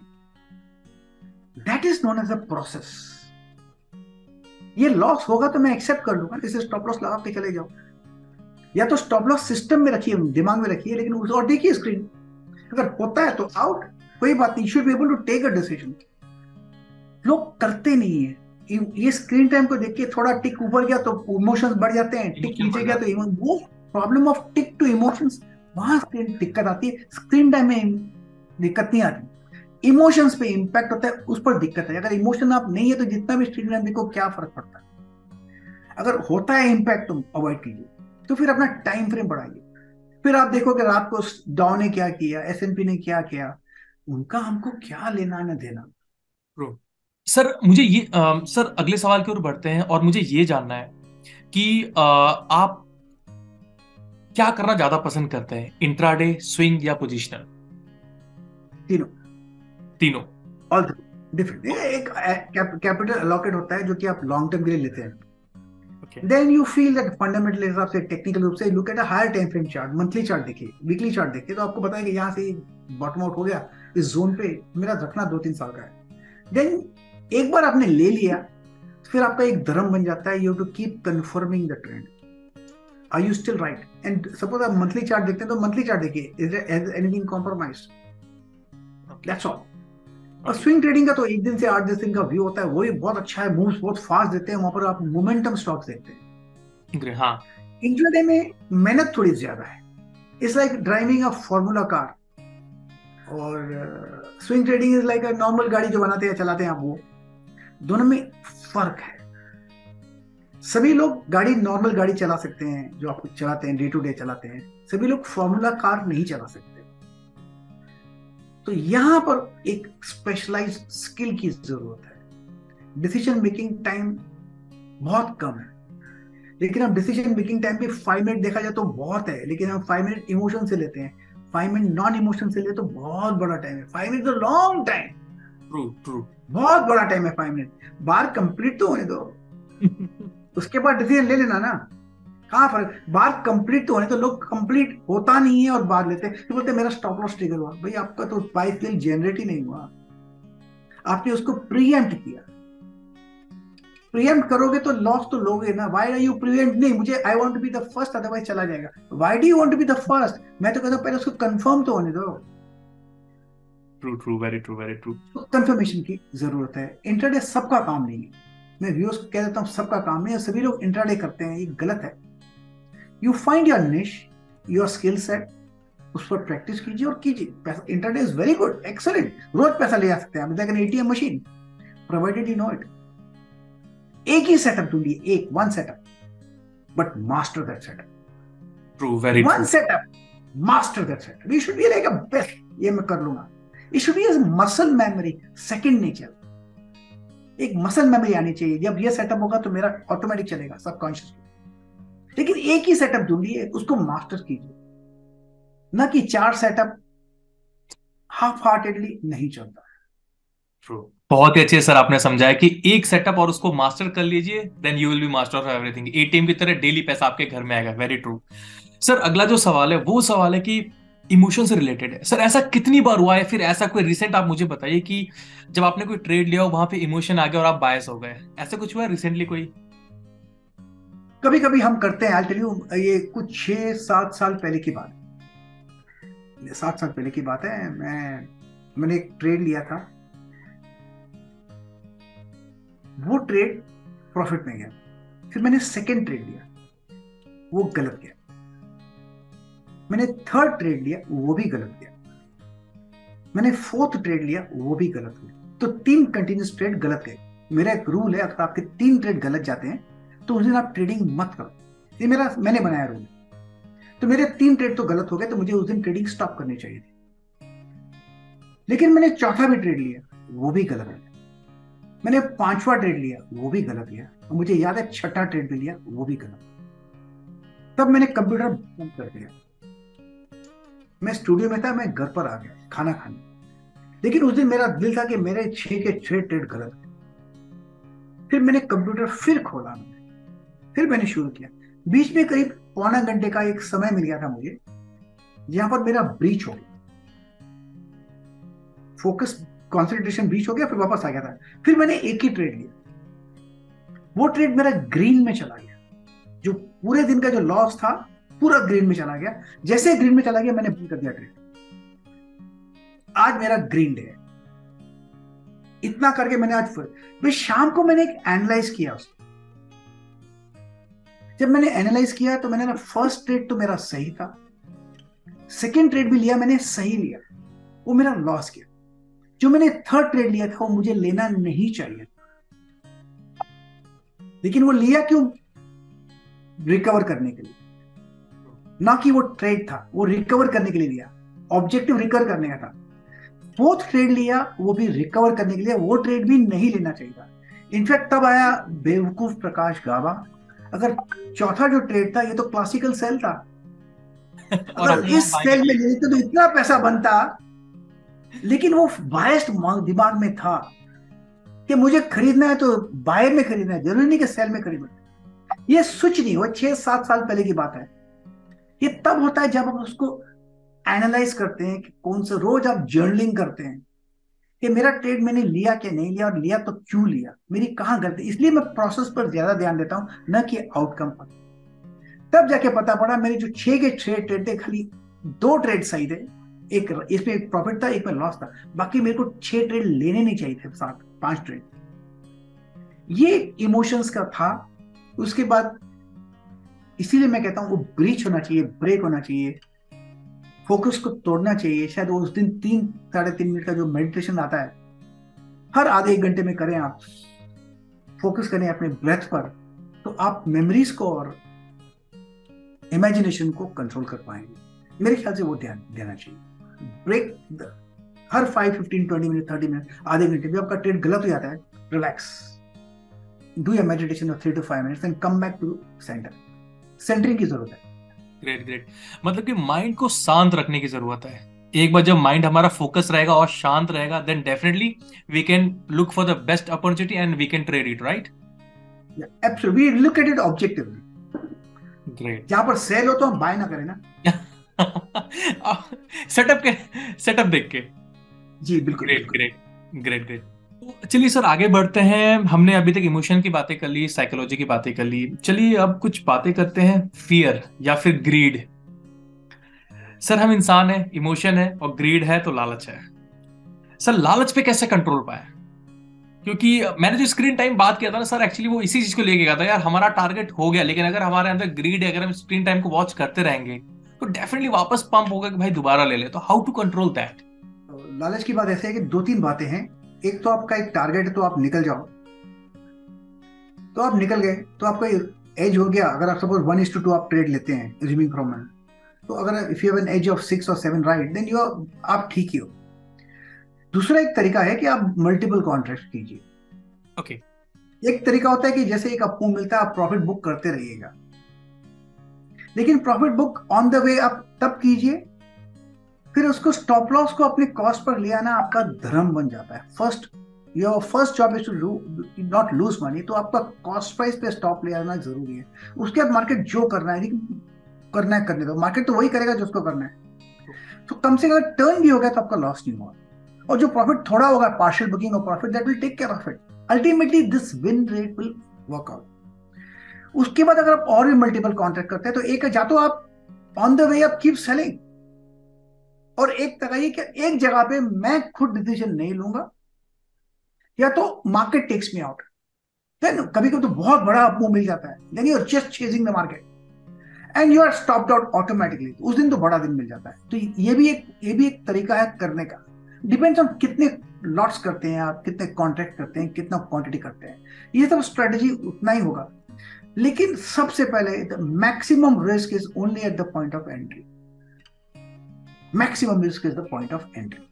That is known as a process ये लॉस होगा तो मैं एक्सेप्ट कर लूँगा इसे स्टॉप लॉस लगा के चले जाओ या तो स्टॉप लॉस सिस्टम में रखिए दिमाग में रखिए लेकिन उस और देखिए स्क्रीन अगर होता है तो आउट कोई बात नहीं should be able to take a decision लोग करते नहीं है। ये स्क्रीन टाइम को देख के थोड़ा टिक ऊपर गया तो इमोशंस बढ़ जाते हैं टिक नीचे गया तो वो problem of tick to emotions वहाँ स्क्रीन दिक्कत आती है। स्क्रीन टाइम में दिक्कत नहीं आती। इमोशंस पे इंपैक्ट होता है उस पर दिक्कत है। अगर इमोशन आप नहीं है तो जितना भी स्ट्रीट देखो क्या फ़र्क पड़ता है। अगर होता है इंपैक्ट तुम अवॉइड कीजिए। तो फिर अपना टाइम फ्रेम बढ़ाइए। फिर आप देखो कि रात को डाउ ने क्या किया एस ने क्या किया। उनका हमको क्या लेना न देना। सर मुझे ये आ, सर अगले सवाल की ओर बढ़ते हैं और मुझे ये जानना है कि आ, आप क्या करना ज़्यादा पसंद करते हैं इंट्राडे स्विंग या पोजिशनल तीनों। तीनों। ऑल डिफरेंट एक कैपिटल अलॉकेट होता है जो कि आप लॉन्ग टर्म के लिए लेते हैं। Then you feel that fundamental हिसाब से टेक्निकल रूप से look at a higher time frame chart monthly chart देखिए वीकली चार्ट देखिए तो आपको पता है कि यहाँ से बॉटम आउट हो गया इस जोन पे मेरा रखना दो तीन साल का है। देन एक बार आपने ले लिया फिर आपका एक धर्म बन जाता है you to keep confirming the trend are you still right and suppose आप मंथली चार्ट देखते हैं तो मंथली चार्ट देखिए is anything compromise that's all और स्विंग ट्रेडिंग का तो एक दिन से आठ दस दिन का व्यू होता है वही बहुत अच्छा है मूव्स बहुत फास्ट देते हैं वहाँ पर आप मोमेंटम स्टॉक्स देखते हैं। हाँ। इंट्राडे में मेहनत थोड़ी ज़्यादा है। It's like driving a formula car और swing trading is like a normal गाड़ी जो बनाते हैं चलाते हैं आप वो। दोनों में फ़र्क है। सभी लोग गाड़ी नॉर्मल गाड़ी चला सकते हैं जो आप चलाते हैं डे टू डे चलाते हैं। सभी लोग फॉर्मूला कार नहीं चला सकते। तो यहाँ पर एक स्पेशलाइज स्किल की ज़रूरत है। डिसीज़न मेकिंग टाइम बहुत कम है। लेकिन हम डिसीज़न मेकिंग टाइम पे फाइव मिनट देखा जाए तो बहुत है लेकिन हम फाइव मिनट इमोशन से लेते हैं। फाइव मिनट नॉन इमोशन से ले तो बहुत बड़ा टाइम है। Five minute long time true true बहुत बड़ा टाइम है फाइव मिनट बार कंप्लीट तो होने दो। उसके बाद डिसीज़न ले लेना ना। कहा फ़र्क बार कंप्लीट तो होने तो लोग कंप्लीट होता नहीं है और बार लेते हैं। तो बोलते मेरा स्टॉप लॉस ट्रिगर हुआ। भाई आपका तो बाइक बिल जनरेट ही नहीं हुआ। आपने उसको प्रीएम्प्ट किया। प्रियम्प्ट करोगे तो लॉस तो लोगे ना। वाई आर यू प्रियम्प्ट नहीं मुझे I want to be the first otherwise चला जाएगा। Why do you want to be the first मैं तो कहता हूँ पहले उसको कंफर्म तो होने दो। True true very true very true confirmation की ज़रूरत है। इंटरडे सबका काम नहीं है। मैं व्यूअर्स को कह देता हूँ सबका काम नहीं है। सभी लोग इंटरडे करते हैं ये गलत है। You find your niche your skill set उस पर प्रैक्टिस कीजिए और कीजिए। Intraday is very good excellent रोज पैसा ले जा सकते हैं। Like an ATM machine provided you know it एक ही सेटअप ढूंढिए एक one setup but master that setup true very one setup master that setup you should be like a best ये मैं कर लूँगा। It should be as muscle memory second nature एक muscle memory आनी चाहिए। जब ये सेटअप होगा तो मेरा ऑटोमेटिक चलेगा सबकॉन्शियसली लेकिन एक ही सेटअप ढूंढिए उसको मास्टर कीजिए। ना कि चार सेटअप हाफ़ हार्टेडली नहीं चलता। ट्रू बहुत ही अच्छे सर आपने समझाया कि एक सेटअप और उसको मास्टर कर लीजिए then you will be master of everything ATM की तरह डेली पैसा आपके घर में आएगा। वेरी ट्रू सर अगला जो सवाल है, वो सवाल है कि इमोशन से रिलेटेड है। सर ऐसा कितनी बार हुआ है? फिर ऐसा कोई रिसेंट आप मुझे बताइए कि जब आपने कोई ट्रेड लिया हो, वहाँ पे इमोशन आ गया और आप बायस हो गए। ऐसा कुछ हुआ है रिसेंटली कोई? कभी कभी हम करते हैं टेल यू ये कुछ छह सात साल पहले की बात सात साल पहले की बात है, मैं, मैंने एक ट्रेड लिया था। वो ट्रेड प्रॉफिट में गया फिर मैंने सेकेंड ट्रेड लिया। वो गलत गया। मैंने थर्ड ट्रेड लिया, वो भी गलत गया। मैंने फोर्थ ट्रेड लिया, वो भी गलत गया तो तीन कंटिन्यूस ट्रेड गलत गए। मेरा एक रूल है, अगर आपके तीन ट्रेड गलत जाते हैं तो उस दिन आप ट्रेडिंग मत करो। ये मेरा, मैंने बनाया रूल तो मेरे तीन ट्रेड तो गलत हो गए तो मुझे उस दिन ट्रेडिंग स्टॉप करनी चाहिए थी। लेकिन मैंने चौथा भी ट्रेड लिया, वो भी गलत है। मैंने पांचवा ट्रेड लिया, वो भी गलत लिया और मुझे याद है छठा ट्रेड भी लिया, वो भी गलत तब मैंने कंप्यूटर बंद कर दिया। मैं स्टूडियो में था, मैं घर पर आ गया, खाना खाने। लेकिन उस दिन मेरा दिल था कि मेरे छह के छह ट्रेड गलत फिर मैंने कंप्यूटर फिर खोला। मैंने फिर मैंने शुरू किया। बीच में करीब पौना घंटे का एक समय मिल गया था मुझे, जहाँ पर मेरा ब्रीच हो गया। फोकस कॉन्सेंट्रेशन बीच हो गया, फिर वापस आ गया था। फिर मैंने एक ही ट्रेड लिया। वो ट्रेड मेरा ग्रीन में चला गया, जो पूरे दिन का जो लॉस था, पूरा ग्रीन में चला गया। जैसे ग्रीन में चला गया, मैंने बंद कर दिया ट्रेड आज मेरा ग्रीन डे है। इतना करके मैंने आज फिर शाम को मैंने एक एनालाइज किया उसको। जब मैंने एनालाइज किया तो मैंने ना फ़र्स्ट ट्रेड तो मेरा सही था। सेकेंड ट्रेड भी लिया मैंने, सही लिया। वो मेरा लॉस किया। जो मैंने थर्ड ट्रेड लिया था, वो मुझे लेना नहीं चाहिए। लेकिन वो लिया क्यों? रिकवर करने के लिए। ना कि वो ट्रेड था, वो रिकवर करने के लिए लिया। ऑब्जेक्टिव रिकवर करने का था। फोर्थ ट्रेड लिया, वो भी रिकवर करने के लिए। वो ट्रेड भी नहीं लेना चाहिए इनफैक्ट तब आया बेवकूफ़ प्रकाश गावा अगर चौथा जो ट्रेड था ये तो क्लासिकल सेल था। अगर इस सेल में लेते तो इतना पैसा बनता। लेकिन वो बायस्ड दिमाग में था कि मुझे खरीदना है तो बाय में खरीदना है ज़रूरी नहीं कि सेल में खरीदना ये स्विच नहीं हुआ छह सात साल पहले की बात है। ये तब होता है जब आप उसको एनालाइज करते हैं कि कौन सा रोज आप जर्नलिंग करते हैं। कि मेरा ट्रेड मैंने लिया क्या नहीं लिया और लिया तो क्यों लिया? मेरी कहाँ गलती? इसलिए मैं प्रोसेस पर ज़्यादा ध्यान देता हूँ, न कि आउटकम पर। तब जाके पता पड़ा, मेरे जो छह के छह ट्रेड थे, खाली दो ट्रेड सही थे। एक इसमें एक प्रॉफिट था, एक में लॉस था। बाकी मेरे को छह ट्रेड लेने नहीं चाहिए थे, सात, पाँच ट्रेड ये इमोशंस का था। उसके बाद इसीलिए मैं कहता हूँ, वो ब्रीच होना चाहिए ब्रेक होना चाहिए। फोकस को तोड़ना चाहिए। शायद उस दिन तीन, साढ़े तीन मिनट का जो मेडिटेशन आता है, हर आधे एक घंटे में करें आप। फोकस करें अपने ब्रेथ पर तो आप मेमोरीज को और इमेजिनेशन को कंट्रोल कर पाएँगे। मेरे ख्याल से वो ध्यान, देना चाहिए। ब्रेक हर five fifteen twenty minute thirty minute आधे घंटे भी आपका ट्रेड गलत हो जाता है। रिलैक्स डू या meditation of three to five minutes and come back to center centering की ज़रूरत है। ग्रेट ग्रेट मतलब कि माइंड को शांत रखने की ज़रूरत है। एक बार जब माइंड हमारा फोकस रहेगा और शांत रहेगा then definitely we can look for the best opportunity and we can trade it right absolutely we look at it objectively great जहाँ पर सेल हो तो हम बाय ना करें ना। सेटअप के सेटअप देख के। जी बिल्कुल ग्रेट ग्रेट ग्रेट ग्रेट चलिए सर, आगे बढ़ते हैं। हमने अभी तक इमोशन की बातें कर ली साइकोलॉजी की बातें कर ली। चलिए अब कुछ बातें करते हैं फियर या फिर ग्रीड सर, हम इंसान है, इमोशन है और ग्रीड है तो लालच है। सर, लालच पे कैसे कंट्रोल पाए? क्योंकि मैंने जो स्क्रीन टाइम बात किया था ना, सर एक्चुअली वो इसी चीज़ को लेके गया था, यार, हमारा टारगेट हो गया, लेकिन अगर हमारे अंदर ग्रीड है, अगर हम स्क्रीन टाइम को वॉच करते रहेंगे तो डेफिनेटली वापस पंप होगा कि भाई दोबारा ले ले। तो हाउ टू कंट्रोल दैट लालच की बात ऐसे है कि दो तीन बातें हैं। एक तो आपका एक टारगेट है तो आप निकल जाओ। तो आप निकल गए तो आपका एज हो गया। अगर आप suppose one is to two आप ट्रेड लेते हैं रिज्यूमिंग फ्रॉम तो अगर if you have an edge of six और सेवन राइट देन यू आप ठीक ही हो। दूसरा एक तरीका है कि आप मल्टीपल कॉन्ट्रैक्ट कीजिए। Okay okay. एक तरीका होता है कि जैसे एक आपको मिलता है आप प्रॉफिट बुक करते रहिएगा। लेकिन profit book on the way आप तब कीजिए फिर उसको स्टॉप लॉस को अपने कॉस्ट पर ले आना आपका धर्म बन जाता है। First your first job is to not lose money तो आपका कॉस्ट प्राइस पे स्टॉप ले आना ज़रूरी है। उसके बाद मार्केट जो करना है करना है, करने दो। मार्केट तो वही करेगा जो उसको करना है। तो कम से कम टर्न भी हो गया तो आपका लॉस नहीं हुआ। और जो प्रॉफिट थोड़ा होगा पार्शियल बुकिंग और profit that will take care of it ultimately this win rate will work out उसके बाद अगर आप और भी मल्टीपल कॉन्ट्रैक्ट करते हैं तो एक या तो आप ऑन द वे आप कीप सेलिंग और एक तरह ये कि एक जगह पे मैं खुद डिसीज़न नहीं लूँगा, या तो market takes me out then कभी कभी तो बहुत बड़ा आपको मिल जाता है. Then you are just chasing the market and you are stopped out automatically उस दिन तो बड़ा दिन मिल जाता है. तो ये भी एक, ये भी एक तरीका है करने का. डिपेंड्स ऑन कितने लॉट्स करते हैं आप, कितने कॉन्ट्रैक्ट करते हैं, कितना क्वांटिटी करते हैं. ये सब स्ट्रेटेजी उतना ही होगा. लेकिन सबसे पहले maximum risk is only at the point of entry maximum risk is the point of entry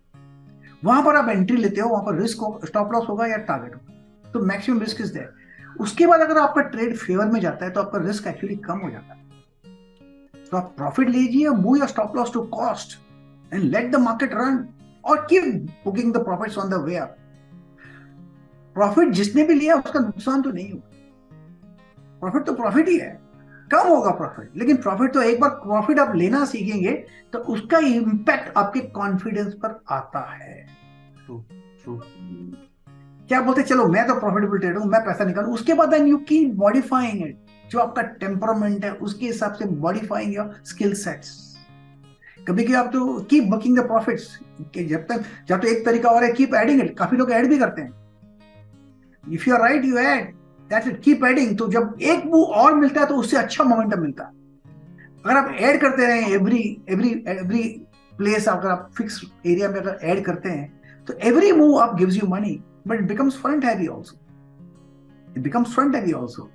वहाँ पर आप एंट्री लेते हो, वहाँ पर रिस्क हो स्टॉप लॉस होगा या टारगेट होगा। तो मैक्सिमम रिस्क इज़ देयर उसके बाद अगर आपका ट्रेड फेवर में जाता है तो आपका रिस्क एक्चुअली कम हो जाता है। तो आप प्रॉफिट लीजिए move your stop loss to cost and let the market run और keep booking the profits on the way up profit जिसने भी लिया, उसका नुकसान तो नहीं हुआ। प्रॉफिट तो प्रॉफिट ही है। कम होगा प्रॉफिट लेकिन प्रॉफिट तो एक बार प्रॉफिट आप लेना सीखेंगे तो उसका इंपैक्ट आपके कॉन्फिडेंस पर आता है। True, true. क्या बोलते चलो मैं तो प्रॉफिटेबल ट्रेड हूँ मैं पैसा निकालू। उसके बाद then you keep modifying it जो आपका टेम्परामेंट है उसके हिसाब से मॉडिफाइंग योर स्किल सेट्स कभी कभी आप तो कीप बुकिंग द प्रॉफिट्स जब तक जब तो एक तरीका और है कीप एडिंग इट काफ़ी लोग ऐड भी करते हैं। If you are right you add that's it keep adding तो जब एक मूव और मिलता है तो उससे अच्छा मोमेंटम मिलता है। अगर आप ऐड करते रहे एवरी एवरी एवरी प्लेस अगर आप फिक्स एरिया में अगर ऐड करते हैं तो every move up gives you money but it becomes front heavy also it becomes front heavy also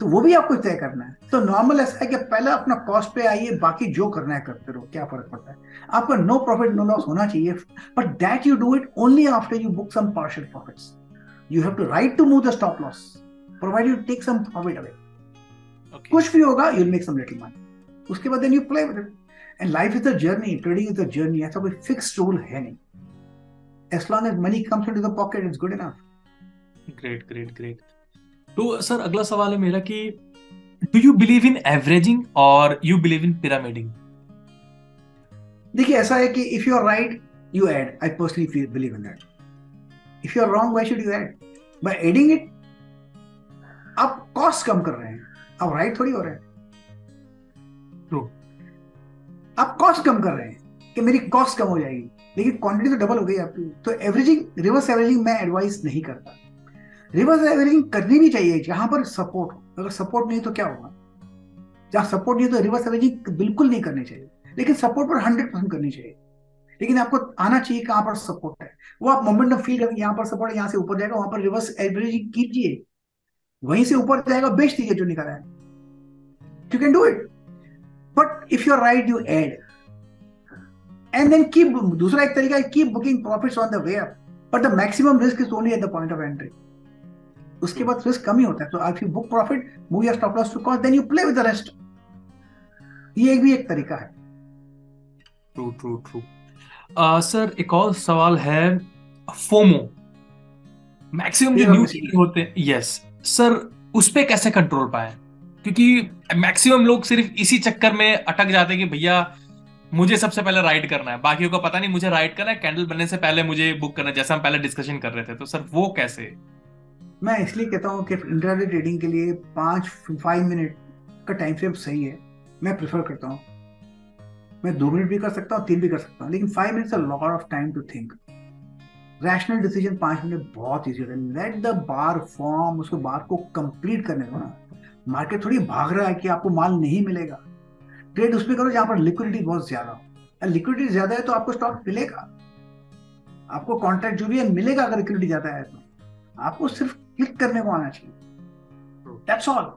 तो वो भी आपको तय करना है। तो नॉर्मल ऐसा है कि पहले अपना कॉस्ट पे आइए, बाकी जो करना है करते रहो। क्या फ़र्क पड़ता है? आपका नो प्रॉफिट नो लॉस होना चाहिए। But that you do it only after you book some partial profits you have to right to move the stop loss provide you take some profit away कुछ भी होगा you make some little money उसके बाद then you play with it and life is the journey trading is the journey ऐसा कोई fix rule है नहीं. As long as money comes into the pocket it's good enough. Great great great. तो sir अगला सवाल है मेरा कि do you believe in averaging और यू बिलीव इन पिरामिडिंग देखिए ऐसा है कि if you are right you add I personally believe in that if you are wrong why should you add by adding it आप cost कम कर रहे हैं। आप राइट थोड़ी हो रहे हैं। ट्रू आप कॉस्ट कम कर रहे हैं कि मेरी कॉस्ट कम हो जाएगी। लेकिन क्वांटिटी तो डबल हो गई आपकी। तो एवरेजिंग रिवर्स एवरेजिंग मैं एडवाइस नहीं करता। रिवर्स एवरेजिंग करनी भी चाहिए जहाँ पर सपोर्ट हो। अगर सपोर्ट नहीं तो क्या होगा? जहाँ सपोर्ट नहीं तो रिवर्स एवरेजिंग बिल्कुल नहीं करनी चाहिए। लेकिन सपोर्ट पर हंड्रेड परसेंट करनी चाहिए। लेकिन आपको आना चाहिए कहाँ पर सपोर्ट है। वो आप मोमेंटम फील करेंगे यहाँ पर सपोर्ट है यहाँ से ऊपर जाएगा वहाँ पर रिवर्स एवरेजिंग कीजिए। वहीं से ऊपर जाएगा बेच दीजिए जो निकला है। You can do it but if you are right you add and then keep दूसरा एक तरीका है keep booking profits on the way up but the maximum risk is only at the point of entry उसके बाद risk कम ही होता है। तो if you book profit move your stop loss to cost then you play with the rest ये एक भी एक तरीका है। ट्रू ट्रू ट्रू सर एक और सवाल है फोमो। मैक्सिमम जो न्यूज़ होते हैं यस सर, उस पर कैसे कंट्रोल पाए? क्योंकि मैक्सिमम लोग सिर्फ़ इसी चक्कर में अटक जाते हैं कि भैया, मुझे सबसे पहले राइट करना है। बाकियों को पता नहीं, मुझे राइट करना है कैंडल बनने से पहले मुझे बुक करना है, जैसा हम पहले डिस्कशन कर रहे थे। तो सर, वो कैसे? मैं इसलिए कहता हूँ कि इंटरनेट ट्रेडिंग के लिए पाँच फाइव मिनट का टाइम फ्रेम सही है। मैं प्रेफर करता हूँ। मैं दो मिनट भी कर सकता हूँ, तीन भी कर सकता हूँ। लेकिन five minutes lot of time to think rational decision पाँच मिनट बहुत ईजी होता है। लेट द बार फॉर्म उसको बार को कंप्लीट करने दो ना। मार्केट थोड़ी भाग रहा है कि आपको माल नहीं मिलेगा। ट्रेड उसमें करो जहाँ पर लिक्विडिटी बहुत ज़्यादा हो। लिक्विडिटी ज़्यादा है तो आपको स्टॉक मिलेगा। आपको कॉन्ट्रैक्ट जो भी है मिलेगा अगर लिक्विडिटी ज़्यादा है तो। आपको सिर्फ़ क्लिक करने को आना चाहिए। That's all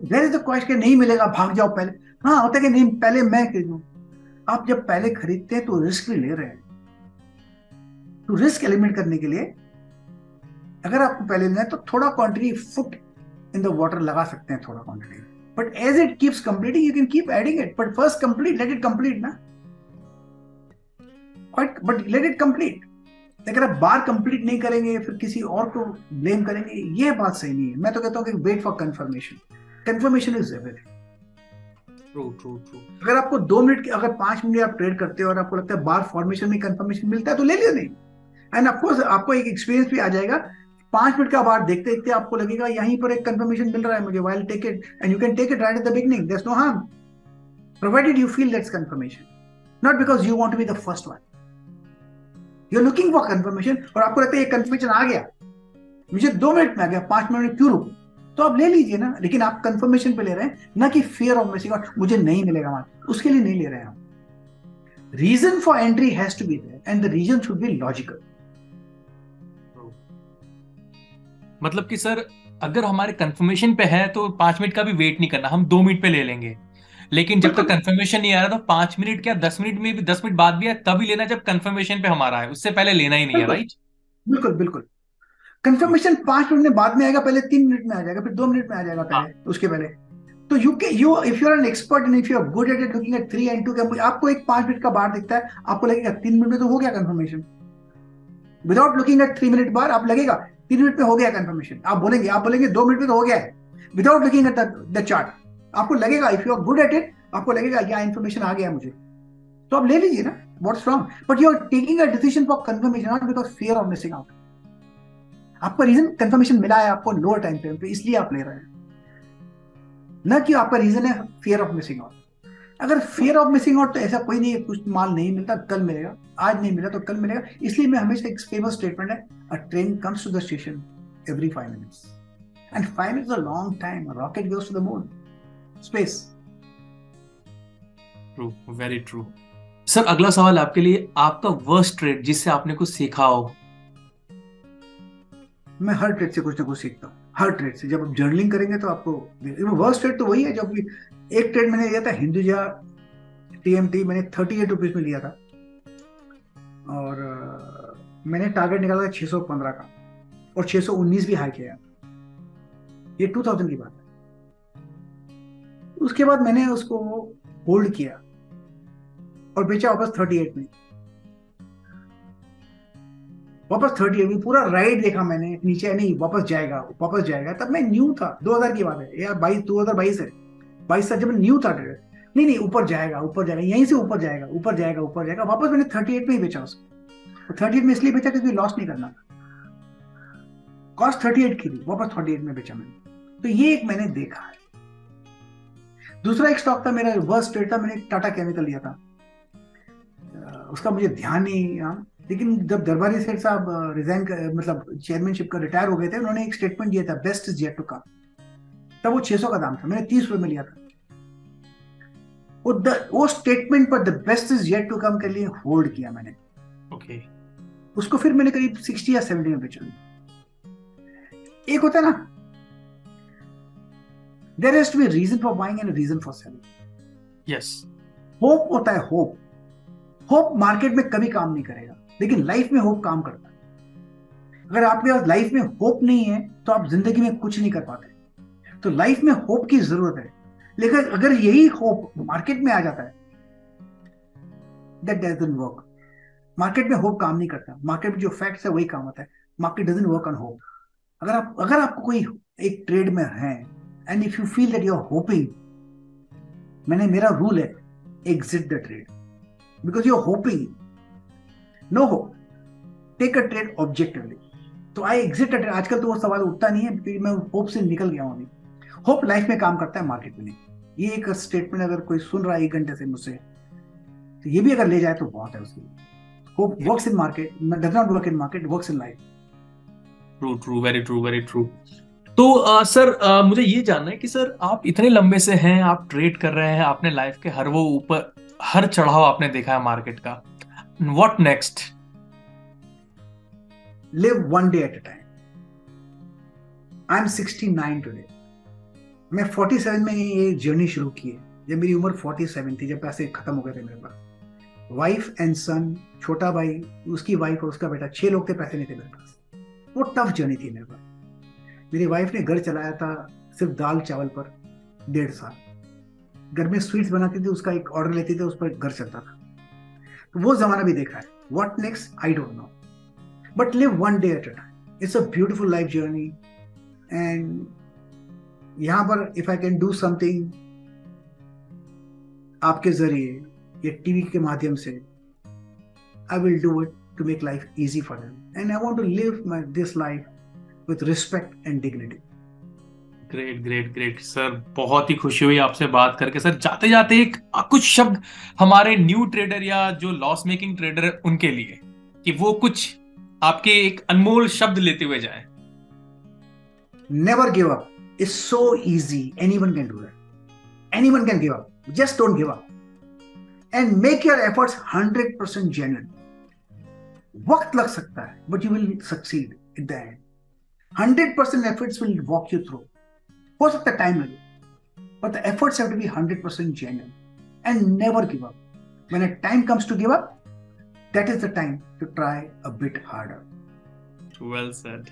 there is the question नहीं मिलेगा, भाग जाओ पहले। हाँ होता है कि नहीं, पहले मैं खरीदू। आप जब पहले खरीदते हैं तो रिस्क भी ले रहे हैं। तो रिस्क एलिमिनेट करने के लिए अगर आपको पहले लेना है तो थोड़ा quantity foot in the water लगा सकते हैं थोड़ा quantity but as it keeps completing you can keep adding it but first complete let it complete ना। But but let it complete अगर आप बार कंप्लीट नहीं करेंगे फिर किसी और को ब्लेम करेंगे ये बात सही नहीं है। मैं तो कहता हूँ कि wait for confirmation confirmation is everything true true true अगर आपको दो मिनट की अगर पाँच मिनट आप ट्रेड करते हो और आपको लगता है बार फॉर्मेशन में कंफर्मेशन मिलता है तो ले लिया नहीं। एंड ऑफकोर्स आपको एक एक्सपीरियंस भी आ जाएगा। पाँच मिनट का बार देखते देखते आपको लगेगा, यहीं पर एक कंफर्मेशन मिल रहा है मुझे while take it and you can take it right at the beginning there no harm provided you feel that's confirmation not because you won't be the first one you looking for confirmation और आपको लगता है ये confirmation आ गया। मुझे दो minute में आ गया, पाँच मिनट में क्यों रुकू? तो आप ले लीजिए ना, लेकिन आप कंफर्मेशन पे ले रहे हैं, ना कि फियर ऑफ़ मिसिंग आउट मुझे नहीं मिलेगा माल उसके लिए नहीं ले रहे हैं आप। Reason for entry has to be there and the reason should be logical मतलब कि सर अगर हमारे कंफर्मेशन पे है तो पाँच मिनट का भी वेट नहीं करना हम दो मिनट पे ले लेंगे। लेकिन जब तक कंफर्मेशन नहीं आ रहा तो पाँच मिनट क्या दस मिनट में भी दस मिनट बाद भी है तभी लेना जब कंफर्मेशन पे हमारा है उससे पहले लेना ही नहीं है राइट बिल्कुल बिल्कुल। कंफर्मेशन पाँच मिनट में बाद में आएगा पहले तीन मिनट में आ जाएगा फिर दो मिनट में आ जाएगा पहले हाँ। उसके पहले। तो यू के you if you are an expert and if you are good at it looking at three and two आपको एक पाँच मिनट का बार दिखता है आपको लगेगा तीन मिनट में तो हो गया confirmation without looking at three minute bar आप लगेगा तीन मिनट में हो गया कंफर्मेशन आप बोलेंगे आप बोलेंगे, दो मिनट में तो हो गया है। Without looking at the chart आपको लगेगा if you are good at it आपको लगेगा क्या इन्फॉर्मेशन आ गया मुझे। तो आप ले लीजिए ना what's wrong but you are taking a decision for confirmation not because fear of missing out आपका रीजन कंफर्मेशन मिला है आपको लोअर टाइम पे, इसलिए आप ले रहे हैं। न कि आपका रीजन है फियर ऑफ़ मिसिंग आउट अगर फियर ऑफ़ मिसिंग आउट तो ऐसा कोई नहीं है कुछ माल नहीं मिलता कल मिलेगा आज नहीं मिला तो कल मिलेगा। इसलिए मैं हमेशा एक फ़ेमस स्टेटमेंट है a train comes to the station every five minutes and five minutes a long time rocket goes to the moon space true very true sir अगला सवाल आपके लिए आपका वर्स्ट ट्रेड जिससे आपने कुछ सीखा हो? मैं हर ट्रेड से कुछ ना कुछ सीखता हूँ। हर ट्रेड से। जब आप जर्नलिंग करेंगे तो आपको वर्स्ट ट्रेड तो वही है जब एक ट्रेड मैंने लिया था हिंदुजा टीएमटी मैंने थर्टी एट रुपीज़ में लिया था। और मैंने टारगेट निकाला था छह सौ पंद्रह का। और छह सौ उन्नीस भी हाई किया ये टू थाउज़ेंड की बात है। उसके बाद मैंने उसको होल्ड किया। और बेचा वापस थर्टी एट में। वापस थर्टी में पूरा राइड देखा मैंने, नीचे नहीं, वापस जाएगा वापस जाएगा। तब मैं न्यू था, दो हज़ार की बात है यार बाईस, दो हज़ार बाईस है। बाईस जब मैं न्यू था नहीं नहीं, ऊपर जाएगा ऊपर जाएगा, यहीं से ऊपर जाएगा ऊपर जाएगा ऊपर जाएगा, वापस मैंने थर्टी एट में ही बेचा उसको। थर्टी एट में इसलिए बेचा क्योंकि लॉस नहीं करना था। कॉस्ट थर्टी एट की थी, वापस थर्टी एट में बेचा मैंने। तो ये एक मैंने देखा है। दूसरा एक स्टॉक था, मेरा वर्स्ट ट्रेड था, मैंने टाटा केमिकल लिया था। उसका मुझे ध्यान नहीं लेकिन जब दरबारी सेठ साहब रिजाइन मतलब चेयरमैनशिप का रिटायर हो गए थे उन्होंने एक स्टेटमेंट दिया था best is yet to come तब वो 600 का दाम था मैंने तीस रुपए में लिया था। वो द, वो स्टेटमेंट पर the best is yet to come के लिए होल्ड किया मैंने। Okay okay. उसको फिर मैंने करीब सिक्सटी या सेवेंटी में बेचा। एक होता है ना there has to be reason for buying and reason for selling yes hope होता है होप होप मार्केट में कभी काम नहीं करेगा। लेकिन लाइफ में होप काम करता है। अगर आपके पास लाइफ में होप नहीं है तो आप ज़िंदगी में कुछ नहीं कर पाते। तो लाइफ में होप की ज़रूरत है। लेकिन अगर यही होप मार्केट में आ जाता है दैट वर्क मार्केट में होप काम नहीं करता। मार्केट में जो फैक्ट्स है, वही काम होता है। Market doesn't work on hope अगर आप, अगर आपको कोई एक ट्रेड में है and if you feel that you are hoping मैंने, मेरा रूल है exit the trade because you are hoping no hope take a trade objectively तो आई एग्जिट अ ट्रेड आजकल तो वो सवाल उठता नहीं है क्योंकि मैं होप से निकल गया हूँ होप लाइफ में काम करता है मार्केट में नहीं। ये एक स्टेटमेंट अगर कोई सुन रहा है एक घंटे से मुझसे तो ये भी अगर ले जाए तो बहुत है उसके hope works in market does not work in market works in life true true very true very true तो आ, सर आ, मुझे ये जानना है कि सर आप इतने लंबे से हैं आप ट्रेड कर रहे हैं आपने लाइफ के हर वो ऊपर हर चढ़ाव आपने देखा है मार्केट का। What next live one day at a time I am 69 today मैं 47 में ये जर्नी शुरू की है। जब मेरी उम्र 47 थी, जब पैसे खत्म हो गए थे मेरे पास। वाइफ एंड सन छोटा भाई, उसकी वाइफ और उसका बेटा, छह लोग थे, पैसे नहीं थे मेरे पास। वो टफ जर्नी थी मेरे पास। मेरी वाइफ ने घर चलाया था सिर्फ़ दाल चावल पर डेढ़ साल। घर में स्वीट्स बनाती थी, उसका एक ऑर्डर लेती थी, उस पर घर चलता था। तो वो जमाना भी देखा है। What next I don't know but live one day at a time it's a beautiful life journey and यहाँ पर if I can do something आपके ज़रिए या टीवी के माध्यम से I will do it to make life easy for them and I want to live my this life with respect and dignity great great great sir बहुत ही खुशी हुई आपसे बात करके सर जाते जाते एक कुछ शब्द हमारे न्यू ट्रेडर या जो लॉस मेकिंग ट्रेडर है उनके लिए, कि वो कुछ आपके एक अनमोल शब्द लेते हुए जाए never give up is so easy. Anyone can do that. Anyone can give up. Just don't give up. And make your efforts 100% genuine. वक्त लग सकता है but you will succeed in the end hundred percent efforts will walk you through हो सकता है time लगे but the efforts have to be hundred percent genuine and never give up when a time comes to give up that is the time to try a bit harder. Well said.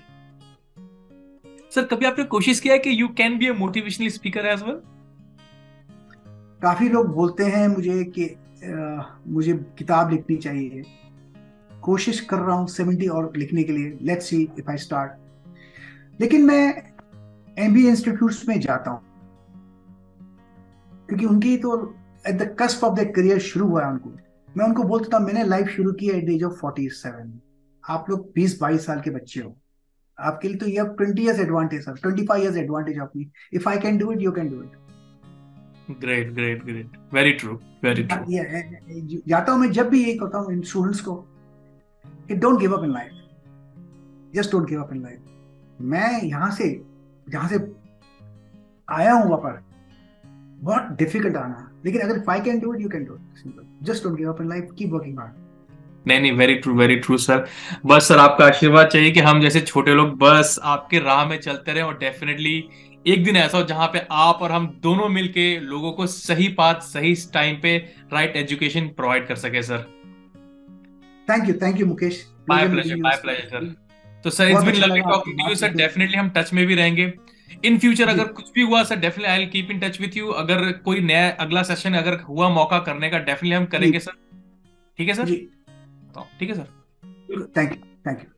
Sir कभी आपने कोशिश किया कि you can be a motivational speaker as well काफ़ी लोग बोलते हैं मुझे कि आ, मुझे किताब लिखनी चाहिए। कोशिश कर रहा हूँ सेवेंटी और लिखने के लिए। Let's see if I start लेकिन मैं एम बी इंस्टीट्यूट में जाता हूँ। क्योंकि उनकी तो at the cusp of the career शुरू हुआ है उनको। मैं उनको बोलता था मैंने लाइफ शुरू की at the age of forty seven आप लोग बीस बाईस साल के बच्चे हो। आपके लिए तो ये twenty years advantage sir twenty five years advantage of me if I can do it you can do it great great great very true very true जाता हूँ मैं जब भी यही कहता हूँ इन स्टूडेंट्स को कि don't give up in life just don't give up in life मैं यहाँ से जहाँ से आया हूँ वहाँ पर बहुत डिफ़िकल्ट आना। लेकिन अगर I can do it you can do it simple just don't give up in life keep working hard नहीं नहीं very true very true sir बस सर आपका आशीर्वाद चाहिए कि हम जैसे छोटे लोग बस आपके राह में चलते रहे और डेफिनेटली एक दिन ऐसा हो जहाँ पे आप और हम दोनों मिलके लोगों को सही बात सही टाइम पे राइट एजुकेशन प्रोवाइड कर सके sir thank you thank you Mukesh my pleasure my pleasure sir तो sir it's been lovely talking to you sir definitely हम टच में भी रहेंगे। इन फ्यूचर अगर कुछ भी हुआ sir definitely I will keep in touch with you अगर कोई नया अगला सेशन अगर हुआ मौका करने का डेफिनेटली हम करेंगे सर ठीक है सर ठीक है sir thank you thank you